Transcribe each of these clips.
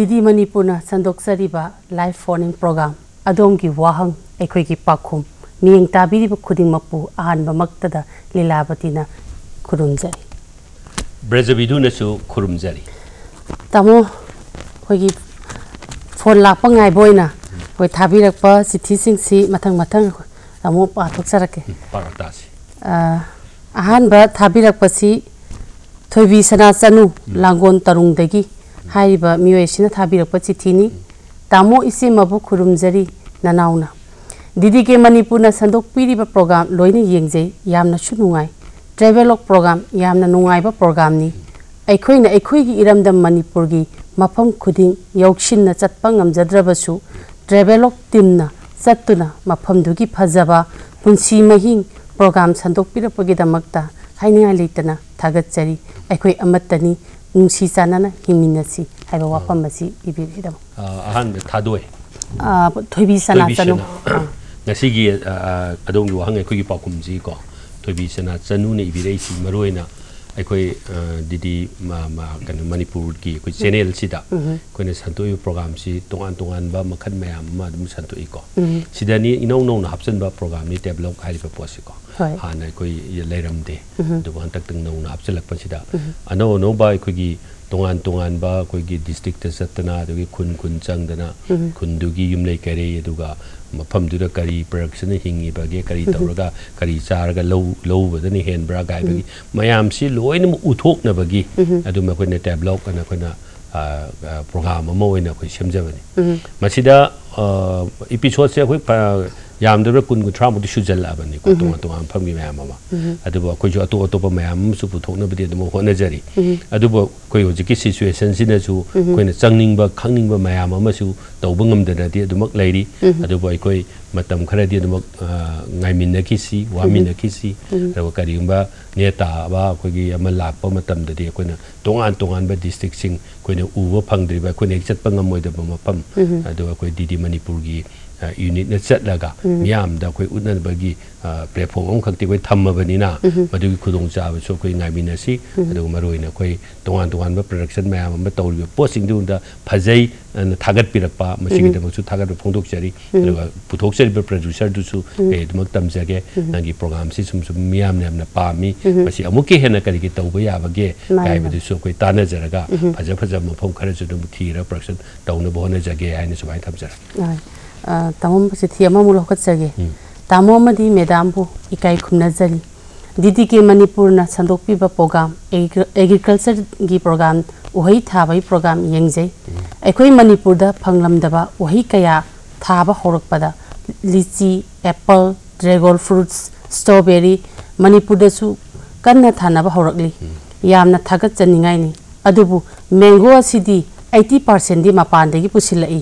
DD Manipur संदोसरीब life phone in programme अदोम की वहंग अखोगी पाखुम मियंग ताबीब खुदिंगमपु अहनबमक्तद लीलावती खुरुमजरी ब्रजबीदुनसु खुरुमजरी तमो अखोगी फ़ोन लाप गाइबोइना अखोई थाबीरप चिठी सिंग सि मथंग मथंग तमो सना चनु लागोन तरुंगदगी ꯍꯥꯏꯔꯤꯕ ꯃꯤꯑꯣꯏ ꯑꯁꯤꯅ ꯊꯥꯕꯤꯔꯛꯄ ꯆꯤꯊꯤꯅꯤ ꯇꯥꯃꯣ ꯏꯆꯦꯃꯕꯨ ꯈꯨꯔꯨꯝꯖꯔꯤ ꯅꯅꯥꯎꯅ ꯗꯤꯗꯤ ꯀꯦ ꯃꯅꯤꯄꯨꯔꯅ ꯁꯟꯗꯣꯛꯄꯤꯔꯤꯕ ꯄ꯭ꯔꯣꯒ꯭ꯔꯥꯝ ꯂꯣꯏꯅ ꯌꯦꯡꯖꯩ ꯌꯥꯝꯅꯁꯨ ꯅꯨꯡꯉꯥꯏ ꯇ꯭ꯔꯦꯚꯦꯂꯣꯛ ꯄ꯭ꯔꯣꯒ꯭ꯔꯥꯝ ꯌꯥꯝꯅ ꯅꯨꯡꯉꯥꯏꯕ ꯄ꯭ꯔꯣꯒ꯭ꯔꯥꯝꯅꯤ ꯑꯩꯈꯣꯏꯅ ꯑꯩꯈꯣꯏꯒꯤ ꯏꯔꯝꯗꯝ ꯃꯅꯤꯄꯨꯔꯒꯤ ꯃꯐꯝ ꯈꯨꯗꯤꯡ ꯌꯧꯁꯤꯟꯅ ꯆꯠꯄ ꯉꯝꯖꯗ꯭ꯔꯕꯁꯨ ꯇ꯭ꯔꯦꯚꯦꯂꯣꯛ ꯇꯤꯝꯅ ꯆꯠꯇꯨꯅ ꯃꯐꯝꯗꯨꯒꯤ ꯐꯖꯕ ꯄꯨꯟꯁꯤ ꯃꯍꯤꯡ ꯄ꯭ꯔꯣꯒ꯭ꯔꯥꯝ ꯁꯟꯗꯣꯛꯄꯤꯔꯛꯄꯒꯤꯗꯃꯛꯇ ꯍꯥꯏꯅꯤꯡꯉꯥꯏ ꯂꯩꯇꯅ ꯊꯥꯒꯠꯆꯔꯤ ꯑꯩꯈꯣꯏ ꯑꯃꯠꯇꯅꯤ ꯅꯨꯡꯁꯤ ꯆꯥꯟꯅꯅ ꯍꯤꯡꯃꯤꯟꯅꯁꯤ ꯍꯥꯏꯕ ꯋꯥꯐꯝ ꯑꯁꯤ ꯏꯕꯤꯔꯤꯗꯃꯛ ꯑꯍꯥꯟꯕ ꯊꯥꯗꯣꯏ ꯊꯣꯏꯕꯤ ꯁꯅꯥ ꯆꯅꯨ ꯉꯁꯤꯒꯤ ꯑꯗꯣꯝꯒꯤ ꯋꯥꯍꯪ ꯑꯩꯈꯣꯏꯒꯤ ꯄꯥꯎꯈꯨꯝꯁꯤ ꯀꯣ ꯊꯣꯏꯕꯤ ꯁꯅꯥ ꯆꯅꯨꯅ ꯏꯕꯤꯔꯛꯏꯁꯤ ꯃꯔꯨꯑꯣꯏꯅ ꯑꯩꯈꯣꯏ ꯗꯤꯗꯤ ꯀꯩꯅꯣ ꯃꯅꯤꯄꯨꯔꯒꯤ ꯑꯩꯈꯣꯏ ꯆꯦꯅꯦꯜꯁꯤꯗ ꯑꯩꯈꯣꯏꯅ ꯁꯟꯇꯣꯛꯏꯕ ꯄ꯭ꯔꯣꯒꯥꯝꯁꯤ ꯇꯣꯉꯥꯟ ꯇꯣꯉꯥꯟꯕ ꯃꯈꯜ ꯃꯌꯥꯝ ꯑꯃ ꯑꯗꯨꯝ ꯁꯟꯇꯣꯛꯏꯀꯣ ꯁꯤꯗꯅꯤ ꯏꯅꯧ ꯅꯧꯅ ꯍꯥꯞꯆꯤꯟꯕ ꯄ꯭ꯔꯣꯒꯥꯝꯅꯤ ꯗꯦꯕꯂꯞ ꯍꯥꯏꯔꯤꯕ ꯄꯣꯠꯁꯤꯀꯣ ꯍꯥꯟꯅ ꯑꯩꯈꯣꯏ ꯂꯩꯔꯝꯗꯦ ꯑꯗꯨꯕꯨ ꯍꯟꯗꯛꯇꯪ ꯅꯧꯅ ꯍꯥꯞꯆꯤꯜꯂꯛꯄꯁꯤda ꯑꯅꯧ ꯑꯅꯧꯕ ꯑꯩꯈꯣꯏꯒꯤ ꯇꯣꯉꯥꯟ ꯇꯣꯉꯥꯟꯕ ꯑꯩꯈꯣꯏꯒꯤ ꯗꯤꯁꯇ꯭ꯔꯤꯛꯇ ꯆꯠꯇꯅ ꯑꯗꯨꯒꯤ ꯈꯨꯟ ꯈꯨꯟ ꯆꯪꯗꯅ ꯈꯨꯟꯗꯨꯒꯤ ꯌꯨꯝꯂꯩ ꯀꯩꯔꯩ ꯑꯗꯨꯒ ꯃꯐꯝꯗꯨꯗ ꯀꯔꯤ ꯄ꯭ꯔꯗꯛꯁꯟ ꯍꯤꯡꯉꯤꯕꯒꯦ ꯀꯔꯤ ꯇꯧꯔꯒ ꯀꯔꯤ ꯆꯥꯔꯒ ꯂꯧꯕꯗꯅ ꯍꯦꯟꯕ꯭ꯔꯥ ꯒꯥꯏꯕꯒꯤ ꯃꯌꯥꯝꯁꯤ ꯂꯣꯏꯅꯃꯛ ꯎꯠꯊꯣꯛꯅꯕꯒꯤ ꯑꯗꯨꯝ ꯑꯩꯈꯣꯏꯅ ꯗꯦꯕꯂꯞ ꯑꯅ ꯑꯩꯈꯣꯏꯅ ꯄ꯭ꯔꯣꯒ꯭ꯔꯥꯝ ꯑꯃ ꯑꯣꯏꯅ ꯑꯩꯈꯣꯏ ꯁꯦꯝꯖꯕꯅꯤ ꯃꯁꯤꯗ ꯏꯄꯤꯁꯣꯠꯁꯦ ꯑꯩꯈꯣꯏ ꯌꯥꯝꯗ꯭ꯔꯕ ꯀꯨꯟ ꯀꯨꯟꯊ꯭ꯔꯥꯃꯨꯛꯇꯤ ꯁꯨꯖꯜꯂꯛꯑꯕꯅꯤꯀꯣ ꯇꯣꯉꯥꯟ ꯇꯣꯉꯥꯟ ꯃꯐꯝꯒꯤ ꯃꯌꯥꯝ ꯑꯃ ꯑꯗꯨꯕꯨ ꯑꯩꯈꯣꯏꯁꯨ ꯑꯇꯣꯞ ꯑꯇꯣꯞꯄ ꯃꯌꯥꯝ ꯑꯃꯁꯨ ꯄꯨꯊꯣꯛꯅꯕꯗꯤ ꯑꯗꯨꯝ ꯍꯣꯠꯅꯖꯔꯤ ꯑꯗꯨꯕꯨ ꯑꯩꯈꯣꯏ ꯍꯧꯖꯤꯛꯀꯤ ꯁꯤꯆꯨꯋꯦꯁꯟꯁꯤꯅꯁꯨ ꯑꯩꯈꯣꯏꯅ ꯆꯪꯅꯤꯡꯕ ꯈꯪꯅꯤꯡꯕ ꯃꯌꯥꯝ ꯑꯃꯁꯨ ꯇꯧꯕ ꯉꯝꯗꯅꯗꯤ ꯑꯗꯨꯃꯛ ꯂꯩꯔꯤ ꯑꯗꯨꯕꯨ ꯑꯩꯈꯣꯏ ꯃꯇꯝ ꯈꯔꯗꯤ ꯑꯗꯨꯃꯛ ꯉꯥꯏꯃꯤꯟꯅꯈꯤꯁꯤ ꯋꯥꯃꯤꯟꯅꯈꯤꯁꯤ ꯑꯗꯨꯒ ꯀꯔꯤꯒꯨꯝꯕ ꯅꯦꯠ ꯇꯥꯕ ꯑꯩꯈꯣꯏꯒꯤ ꯑꯃ ꯂꯥꯛꯄ ꯃꯇꯝꯗꯗꯤ ꯑꯩꯈꯣꯏꯅ ꯇꯣꯉꯥꯟ ꯇꯣꯉꯥꯟꯕ ꯗꯤꯁꯇ꯭ꯔꯤꯛꯁꯤꯡ ꯑꯩꯈꯣꯏꯅ ꯎꯕ ꯐꯪꯗ꯭ꯔꯤꯕ ꯑꯩꯈꯣꯏꯅ ꯍꯦꯛ ꯆꯠꯄ ꯉꯝꯃꯣꯏꯗꯕ ꯃꯐꯝ ꯑꯗꯨꯒ ꯑꯩꯈꯣꯏ ꯗꯤꯗꯤ ꯃꯅꯤꯄꯨꯔꯒꯤ ꯌꯨꯅꯤꯠꯅ ꯆꯠꯂꯒ ꯃꯤꯌꯥꯝꯗ ꯑꯩꯈꯣꯏ ꯎꯠꯅꯕꯒꯤ ꯄ꯭ꯂꯦꯠꯐꯣꯝ ꯑꯃꯈꯛꯇꯤ ꯑꯩꯈꯣꯏ ꯊꯝꯃꯕꯅꯤꯅ ꯃꯗꯨꯒꯤ ꯈꯨꯗꯣꯡꯆꯥꯕꯁꯨ ꯑꯩꯈꯣꯏ ꯉꯥꯏꯃꯤꯟꯅꯁꯤ ꯑꯗꯨꯒ ꯃꯔꯨꯑꯣꯏꯅ ꯑꯩꯈꯣꯏ ꯇꯣꯉꯥꯟ ꯇꯣꯉꯥꯟꯕ ꯄ꯭ꯔꯗꯛꯁꯟ ꯃꯌꯥꯝ ꯑꯃ ꯇꯧꯔꯤꯕ ꯄꯣꯠꯁꯤꯡꯗꯨꯗ ꯐꯖꯩ ꯊꯥꯒꯠꯄꯤꯔꯛꯄ ꯃꯁꯤꯒꯤꯗꯃꯛꯁꯨ ꯊꯥꯒꯠꯄ ꯐꯣꯡꯗꯣꯛꯆꯔꯤ ꯑꯗꯨꯒ ꯄꯨꯊꯣꯛꯆꯔꯤꯕ ꯄ꯭ꯔꯣꯗ꯭ꯌꯨꯁꯔꯗꯨꯁꯨ ꯑꯩ ꯑꯗꯨꯃꯛ ꯇꯝꯖꯒꯦ ꯅꯪꯒꯤ ꯄ꯭ꯔꯣꯒꯥꯝꯁꯤ ꯁꯨꯝ ꯁꯨꯝ ꯃꯤꯌꯥꯝꯅ ꯌꯥꯝꯅ ꯄꯥꯝꯃꯤ ꯃꯁꯤ ꯑꯃꯨꯛꯀ ꯍꯦꯟꯅ ꯀꯔꯤꯒꯤ ꯇꯧꯕ ꯌꯥꯕꯒꯦ ꯍꯥꯏꯕꯗꯨꯁꯨ ꯑꯩꯈꯣꯏ ꯇꯥꯟꯅꯖꯔꯒ ꯐꯖ ꯐꯖꯕ ꯃꯐꯝ ꯈꯔꯁꯨ ꯑꯗꯨꯝ ꯊꯤꯔꯒ ꯄ꯭ꯔꯗꯛꯁꯟ ꯇꯧꯅꯕ ꯍꯣꯠꯅꯖꯒꯦ ꯍꯥꯏꯅ ꯁꯨꯃꯥꯏꯅ ꯊꯝꯖꯔꯦ ꯇꯥꯃꯣ ꯆꯤꯊꯤ ꯑꯃꯃꯨꯛ ꯂꯧꯈꯠꯆꯒꯦ ꯇꯥꯃꯣ ꯑꯃꯗꯤ ꯃꯦꯗꯥꯝꯕꯨ ꯏꯀꯥꯏ ꯈꯨꯝꯅꯖꯔꯤ ꯗꯤꯗꯤ ꯀꯦ ꯃꯅꯤꯄꯨꯔꯅ ꯁꯟꯗꯣꯛꯄꯤꯕ ꯄ꯭ꯔꯣꯒ꯭ꯔꯥꯝ ꯑꯦꯒ꯭ꯔꯤꯀꯜꯆꯔꯒꯤ ꯄ꯭ꯔꯣꯒ꯭ꯔꯥꯝ ꯎꯍꯩ ꯊꯥꯕꯒꯤ ꯄ꯭ꯔꯣꯒ꯭ꯔꯥꯝ ꯌꯦꯡꯖꯩ ꯑꯩꯈꯣꯏ ꯃꯅꯤꯄꯨꯔꯗ ꯐꯪꯂꯝꯗꯕ ꯎꯍꯩ ꯀꯌꯥ ꯊꯥꯕ ꯍꯧꯔꯛꯄꯗ lychee apple dragon fruits strawberry ꯃꯅꯤꯄꯨꯔꯗꯁꯨ ꯀꯟꯅ ꯊꯥꯅꯕ ꯍꯧꯔꯛꯂꯤ ꯌꯥꯝꯅ ꯊꯥꯒꯠꯆꯅꯤꯡꯉꯥꯏꯅꯤ ꯑꯗꯨꯕꯨ ꯃꯦꯡꯒꯣ ꯑꯁꯤꯗꯤ ꯑꯩꯠꯇꯤ ꯄꯥꯔꯁꯦꯟꯗꯤ ꯃꯄꯥꯟꯗꯒꯤ ꯄꯨꯁꯤꯜꯂꯛꯏ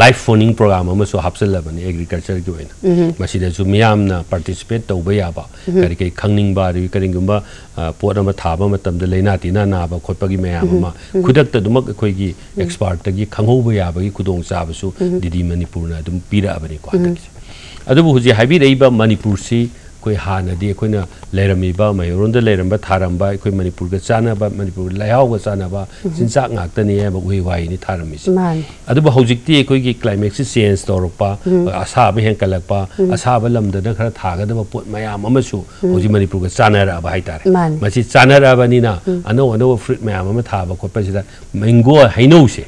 ꯂꯥꯏꯐ ꯐꯣꯔꯅꯤꯡ ꯄ꯭ꯔꯣꯒ꯭ꯔꯥꯝ ꯑꯃꯁꯨ ꯍꯥꯞꯆꯤꯜꯂꯕꯅꯤ ꯑꯦꯒ꯭ꯔꯤꯀꯜꯆꯔꯒꯤ ꯑꯣꯏꯅ ꯃꯁꯤꯗꯁꯨ ꯃꯤꯌꯥꯝꯅ ꯄꯥꯔꯇꯤꯁꯤꯄꯦꯠ ꯇꯧꯕ ꯌꯥꯕ ꯀꯔꯤ ꯀꯔꯤ ꯈꯪꯅꯤꯡꯕ ꯑꯗꯒꯤ ꯀꯔꯤꯒꯨꯝꯕ ꯄꯣꯠ ꯑꯃ ꯊꯥꯕ ꯃꯇꯝꯗ ꯂꯩꯅꯥ ꯇꯤꯟꯅꯥ ꯅꯥꯕ ꯈꯣꯠꯄꯒꯤ ꯃꯌꯥꯝ ꯑꯃ ꯈꯨꯗꯛꯇ ꯑꯗꯨꯃꯛ ꯑꯩꯈꯣꯏꯒꯤ ꯑꯦꯛꯁꯄꯥꯔꯠꯇꯒꯤ ꯈꯪꯍꯧꯕ ꯌꯥꯕꯒꯤ ꯈꯨꯗꯣꯡꯆꯥꯕꯁꯨ ꯗꯤꯗꯤ ꯃꯅꯤꯄꯨꯔꯅ ꯑꯗꯨꯝ ꯄꯤꯔꯛꯑꯕꯅꯤꯀꯣ ꯍꯟꯗꯛꯀꯤꯁꯦ ꯑꯗꯨꯕꯨ ꯍꯧꯖꯤꯛ ꯍꯥꯏꯕꯤꯔꯛꯏꯕ ꯃꯅꯤꯄꯨꯔꯁꯤ ꯑꯩꯈꯣꯏ ꯍꯥꯟꯅꯗꯤ ꯑꯩꯈꯣꯏꯅ ꯂꯩꯔꯝꯃꯤꯕ ꯃꯌꯣꯟꯗ ꯂꯩꯔꯝꯕ ꯊꯥꯔꯝꯕ ꯑꯩꯈꯣꯏ ꯃꯅꯤꯄꯨꯔꯒ ꯆꯥꯟꯅꯕ ꯃꯅꯤꯄꯨꯔ ꯂꯩꯍꯥꯎꯒ ꯆꯥꯟꯅꯕ ꯆꯤꯟꯖꯥꯛ ꯉꯥꯛꯇꯅꯤ ꯍꯥꯏꯕ ꯎꯍꯩ ꯋꯥꯍꯩꯅꯤ ꯊꯥꯔꯝꯃꯤꯁꯦ ꯑꯗꯨꯕꯨ ꯍꯧꯖꯤꯛꯇꯤ ꯑꯩꯈꯣꯏꯒꯤ ꯀ꯭ꯂꯥꯏꯃꯦꯠꯁꯤ ꯆꯦꯟꯖ ꯇꯧꯔꯛꯄ ꯑꯁꯥꯕ ꯍꯦꯟꯀꯠꯂꯛꯄ ꯑꯁꯥꯕ ꯂꯝꯗꯅ ꯈꯔ ꯊꯥꯒꯗꯕ ꯄꯣꯠ ꯃꯌꯥꯝ ꯑꯃꯁꯨ ꯍꯧꯖꯤꯛ ꯃꯅꯤꯄꯨꯔꯒ ꯆꯥꯟꯅꯔꯛꯑꯕ ꯍꯥꯏꯇꯥꯔꯦ ꯃꯁꯤ ꯆꯥꯟꯅꯔꯛꯑꯕꯅꯤꯅ ꯑꯅꯧ ꯑꯅꯧꯕ ꯐ꯭ꯔꯨꯏꯠ ꯃꯌꯥꯝ ꯑꯃ ꯊꯥꯕ ꯈꯣꯠꯄꯁꯤꯗ ꯃꯦꯡꯒꯣ ꯍꯩꯅꯧꯁꯦ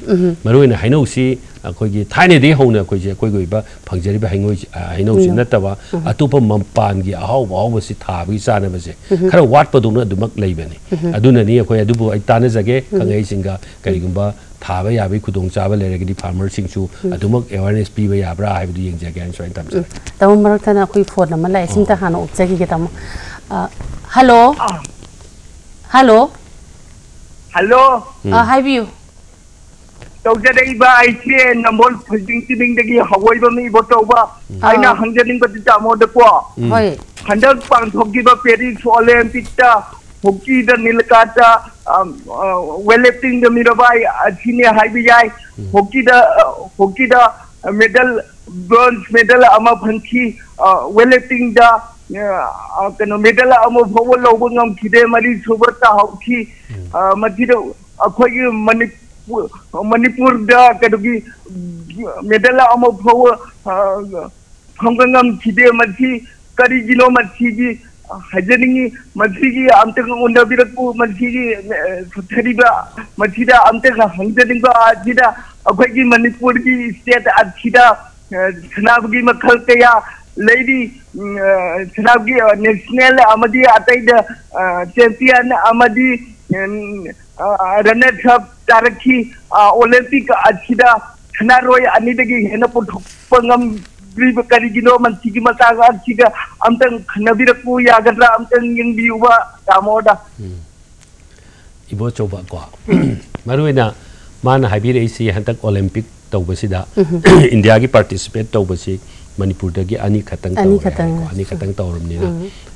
ꯃꯔꯨꯑꯣꯏꯅ ꯍꯩꯅꯧꯁꯤ अखोगी थाने दे होने अखोई जे कोई कोई बा फंगजरी बा हैंगो हैनो सिन नतवा अतुप ममपान गी आहाव वाव बसि थाबी साने बसे खर वाट पदु न दुमक लैबने अदुननि अखोई अदुबो ताने जगे खंगै सिंगा करिगुंबा थाबा याबी खुदों चाबा लेरेगदि फार्मर सिंगसु अदुमक अवेयरनेस पीबा याबरा हाइबदु यंगजगे एन सोइन तमसे फ़ोन नंबर ला सिंता हानो हेलो हेलो हेलो ꯇꯧꯖꯔꯛꯏꯕ ꯑꯩꯁꯦ ꯅꯝꯕꯣꯜ ꯐꯩꯖꯤꯡ ꯆꯤꯅꯤꯡꯗꯒꯤ ꯍꯋꯥꯏꯕ ꯃꯤ ꯏꯕꯣ ꯇꯧꯕ ꯑꯩꯅ ꯍꯪꯖꯅꯤꯡꯕꯗꯤ ꯇꯥꯃꯣꯗꯀꯣ ꯍꯣꯏ ꯍꯟꯗꯛ ꯄꯥꯡꯊꯣꯛꯈꯤꯕ ꯄꯦꯔꯤꯁ ꯑꯣꯂꯦꯝꯄꯤꯛꯇ ꯍꯣꯀꯤꯗ ꯅꯤꯂꯀꯥꯇ ꯋꯦꯠꯂꯤꯐꯇꯤꯡꯗ ꯃꯤꯔꯥꯕꯥꯏ ꯑꯁꯤꯅꯦ ꯍꯥꯏꯕ ꯌꯥꯏ ꯍꯣꯀꯤꯗ ꯍꯣꯀꯤꯗ ꯃꯦꯗꯜ ꯕ꯭ꯔꯣꯟꯖ ꯃꯦꯗꯜ ꯑꯃ ꯐꯪꯈꯤ ꯋꯦꯠꯂꯤꯐꯇꯤꯡꯗ ꯀꯩꯅꯣ ꯃꯦꯗꯜ ꯑꯃ ꯐꯥꯎꯕ ꯂꯧꯕ ꯉꯝꯈꯤꯗꯦ ꯃꯔꯤ ꯁꯨꯕ ꯇꯥꯍꯧꯈꯤ ꯃꯁꯤꯗ ꯑꯩꯈꯣꯏꯒꯤ ꯃꯅꯤꯄꯨꯔ मणिपुर मेडल मछी करी जिलो मछी की हजनी मछी की अमते नीरकु मछी की सुथरीब मछी दा अमते हंगजनी बा आजी मणिपुर की स्टेट आजी दा की मखल के या लेडी की नेशनल अमदी आते चैंपियन अमदी रनर सब तारखी ओलंपिक असीदा हेना ब्रीब करिगिनो मनसिगी मसाग खनबिरकु इबो चोबा को मरुइना मान हंतक ओलंपिक तौबसिदा। हम्म। इंडिया की पार्टिसिपेट तौबसी। ꯃꯅꯤꯄꯨꯔꯗꯒꯤ ꯑꯅꯤ ꯈꯛꯇꯪ ꯇꯧꯔꯦ ꯑꯅꯤ ꯈꯛꯇꯪ ꯇꯧꯔꯕꯅꯤꯅ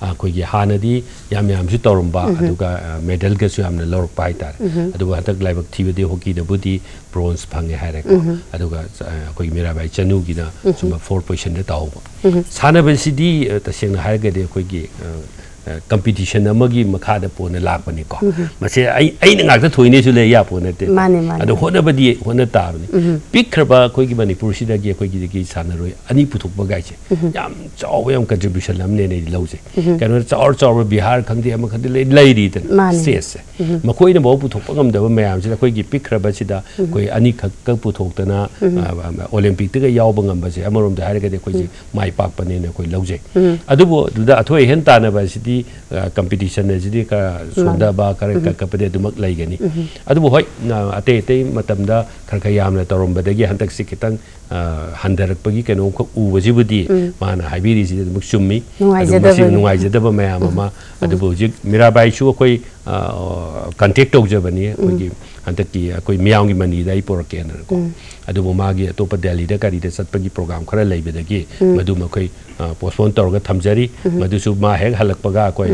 ꯑꯩꯈꯣꯏꯒꯤ ꯍꯥꯟꯅꯗꯤ ꯌꯥꯝ ꯌꯥꯝꯁꯨ ꯇꯧꯔꯝꯕ ꯑꯗꯨꯒ ꯃꯦꯗꯜꯒꯁꯨ ꯌꯥꯝꯅ ꯂꯧꯔꯛꯄ ꯍꯥꯏꯇꯥꯔꯦ ꯑꯗꯨꯒ ꯍꯟꯗꯛ ꯂꯥꯏꯕꯛ ꯊꯤꯕꯗꯤ ꯍꯣꯀꯤꯗꯕꯨꯗꯤ ꯕ꯭ꯔꯣꯟꯖ ꯐꯪꯉꯦ ꯍꯥꯏꯔꯦꯀꯣ ꯑꯗꯨꯒ ꯑꯩꯈꯣꯏꯒꯤ ꯃꯤꯔꯥꯕꯥꯏ ꯆꯅꯨꯒꯤꯅ ꯁꯨꯝꯕ ꯐꯣꯔ ꯄꯣꯖꯤꯁꯟꯗ ꯇꯧꯍꯧꯕ ꯁꯥꯟꯅꯕꯁꯤꯗꯤ ꯇꯁꯦꯡꯅ ꯍꯥꯏꯔꯒꯗꯤ ꯑꯩꯈꯣꯏꯒꯤ ꯀꯝꯄꯤꯇꯤꯁꯟ ꯑꯃꯒꯤ ꯃꯈꯥꯗ ꯄꯣꯟꯅ ꯂꯥꯛꯄꯅꯤꯀꯣ ꯃꯁꯤ ꯑꯩꯅ ꯉꯥꯛꯇ ꯊꯣꯏꯅꯦꯁꯨ ꯂꯩ ꯌꯥꯄꯣ ꯅꯠꯇꯦ ꯑꯗꯣ ꯍꯣꯠꯅꯕꯗꯤ ꯍꯣꯠꯅ ꯇꯥꯕꯅꯤ ꯄꯤꯛꯈ꯭ꯔꯕ ꯑꯩꯈꯣꯏꯒꯤ ꯃꯅꯤꯄꯨꯔꯁꯤꯗꯒꯤ ꯑꯩꯈꯣꯏꯒꯤꯗꯒꯤ ꯁꯥꯟꯅꯔꯣꯏ ꯑꯅꯤ ꯄꯨꯊꯣꯛꯄ ꯒꯥꯏꯁꯦ ꯌꯥꯝ ꯆꯥꯎꯕ ꯌꯥꯝ ꯀꯟꯇ꯭ꯔꯤꯕ꯭ꯌꯨꯁꯟ ꯑꯃꯅꯦꯅ ꯑꯩꯗꯤ ꯂꯧꯖꯩ ꯀꯩꯅꯣ ꯆꯥꯎꯔ ꯆꯥꯎꯔꯕ ꯕꯤꯍꯥꯔ ꯈꯪꯗꯦ ꯑꯃ ꯈꯪꯗꯦ ꯂꯩꯔꯤꯗꯅ ꯁ꯭ꯇꯦꯠꯁꯦ ꯃꯈꯣꯏꯅ ꯐꯥꯎ ꯄꯨꯊꯣꯛꯄ ꯉꯝꯗꯕ ꯃꯌꯥꯝꯁꯤꯗ ꯑꯩꯈꯣꯏꯒꯤ ꯄꯤꯛꯈ꯭ꯔꯕꯁꯤꯗ ꯑꯩꯈꯣꯏ ꯑꯅꯤꯈꯛꯀ ꯄꯨꯊꯣꯛꯇꯅ ꯑꯣꯂꯦꯝꯄꯤꯛꯇꯒ ꯌꯥꯎꯕ ꯉꯝꯕꯁꯦ ꯑꯃꯔꯣꯝꯗ ꯍꯥꯏꯔꯒꯗꯤ ꯑꯩꯈꯣꯏꯁꯦ ꯃꯥꯏ ꯄꯥꯛꯄꯅꯦꯅ ꯑꯩꯈꯣꯏ ꯂꯧꯖꯩ ꯑꯗꯨꯕꯨ ꯑꯗꯨꯗ ꯑꯊꯣꯏ ꯑꯍꯦꯟ ꯇꯥꯟꯅꯕ ꯑꯁꯤꯗꯤ di uh, competition ni jadi ka lah. sunda ba kar mhm. ka ka pade dumak lai gani mhm. adu hoi na ate ate matam da kar ka yam na lah, tarom ba de gi hantak sikitang ꯍꯟꯊꯔꯛꯄꯒꯤ ꯀꯩꯅꯣꯝ ꯈꯛ ꯎꯕꯁꯤꯕꯨꯗꯤ ꯃꯥꯅ ꯍꯥꯏꯕꯤꯔꯤꯁꯤꯗꯤ ꯑꯗꯨꯃꯛ ꯆꯨꯝꯃꯤ ꯃꯁꯤ ꯅꯨꯡꯉꯥꯏꯖꯗꯕ ꯃꯌꯥꯝ ꯑꯃ ꯑꯗꯨꯕꯨ ꯍꯧꯖꯤꯛ ꯃꯤꯔꯥꯕꯥꯏꯁꯨ ꯑꯩꯈꯣꯏ ꯀꯟꯇꯦꯛ ꯇꯧꯖꯕꯅꯤ ꯑꯩꯈꯣꯏꯒꯤ ꯍꯟꯗꯛꯀꯤ ꯑꯩꯈꯣꯏ ꯃꯤꯌꯥꯝꯒꯤ ꯃꯅꯤꯗ ꯑꯩ ꯄꯣꯔꯛꯀꯦꯅꯀꯣ ꯑꯗꯨꯕꯨ ꯃꯥꯒꯤ ꯑꯇꯣꯞꯄ ꯗꯦꯜꯂꯤꯗ ꯀꯔꯤꯗ ꯆꯠꯄꯒꯤ ꯄ꯭ꯔꯣꯒ꯭ꯔꯥꯝ ꯈꯔ ꯂꯩꯕꯗꯒꯤ ꯃꯗꯨ ꯃꯈꯣꯏ ꯄꯣꯁꯄꯣꯟ ꯇꯧꯔꯒ ꯊꯝꯖꯔꯤ ꯃꯗꯨꯁꯨ ꯃꯥ ꯍꯦꯛ ꯍꯜꯂꯛꯄꯒ ꯑꯩꯈꯣꯏ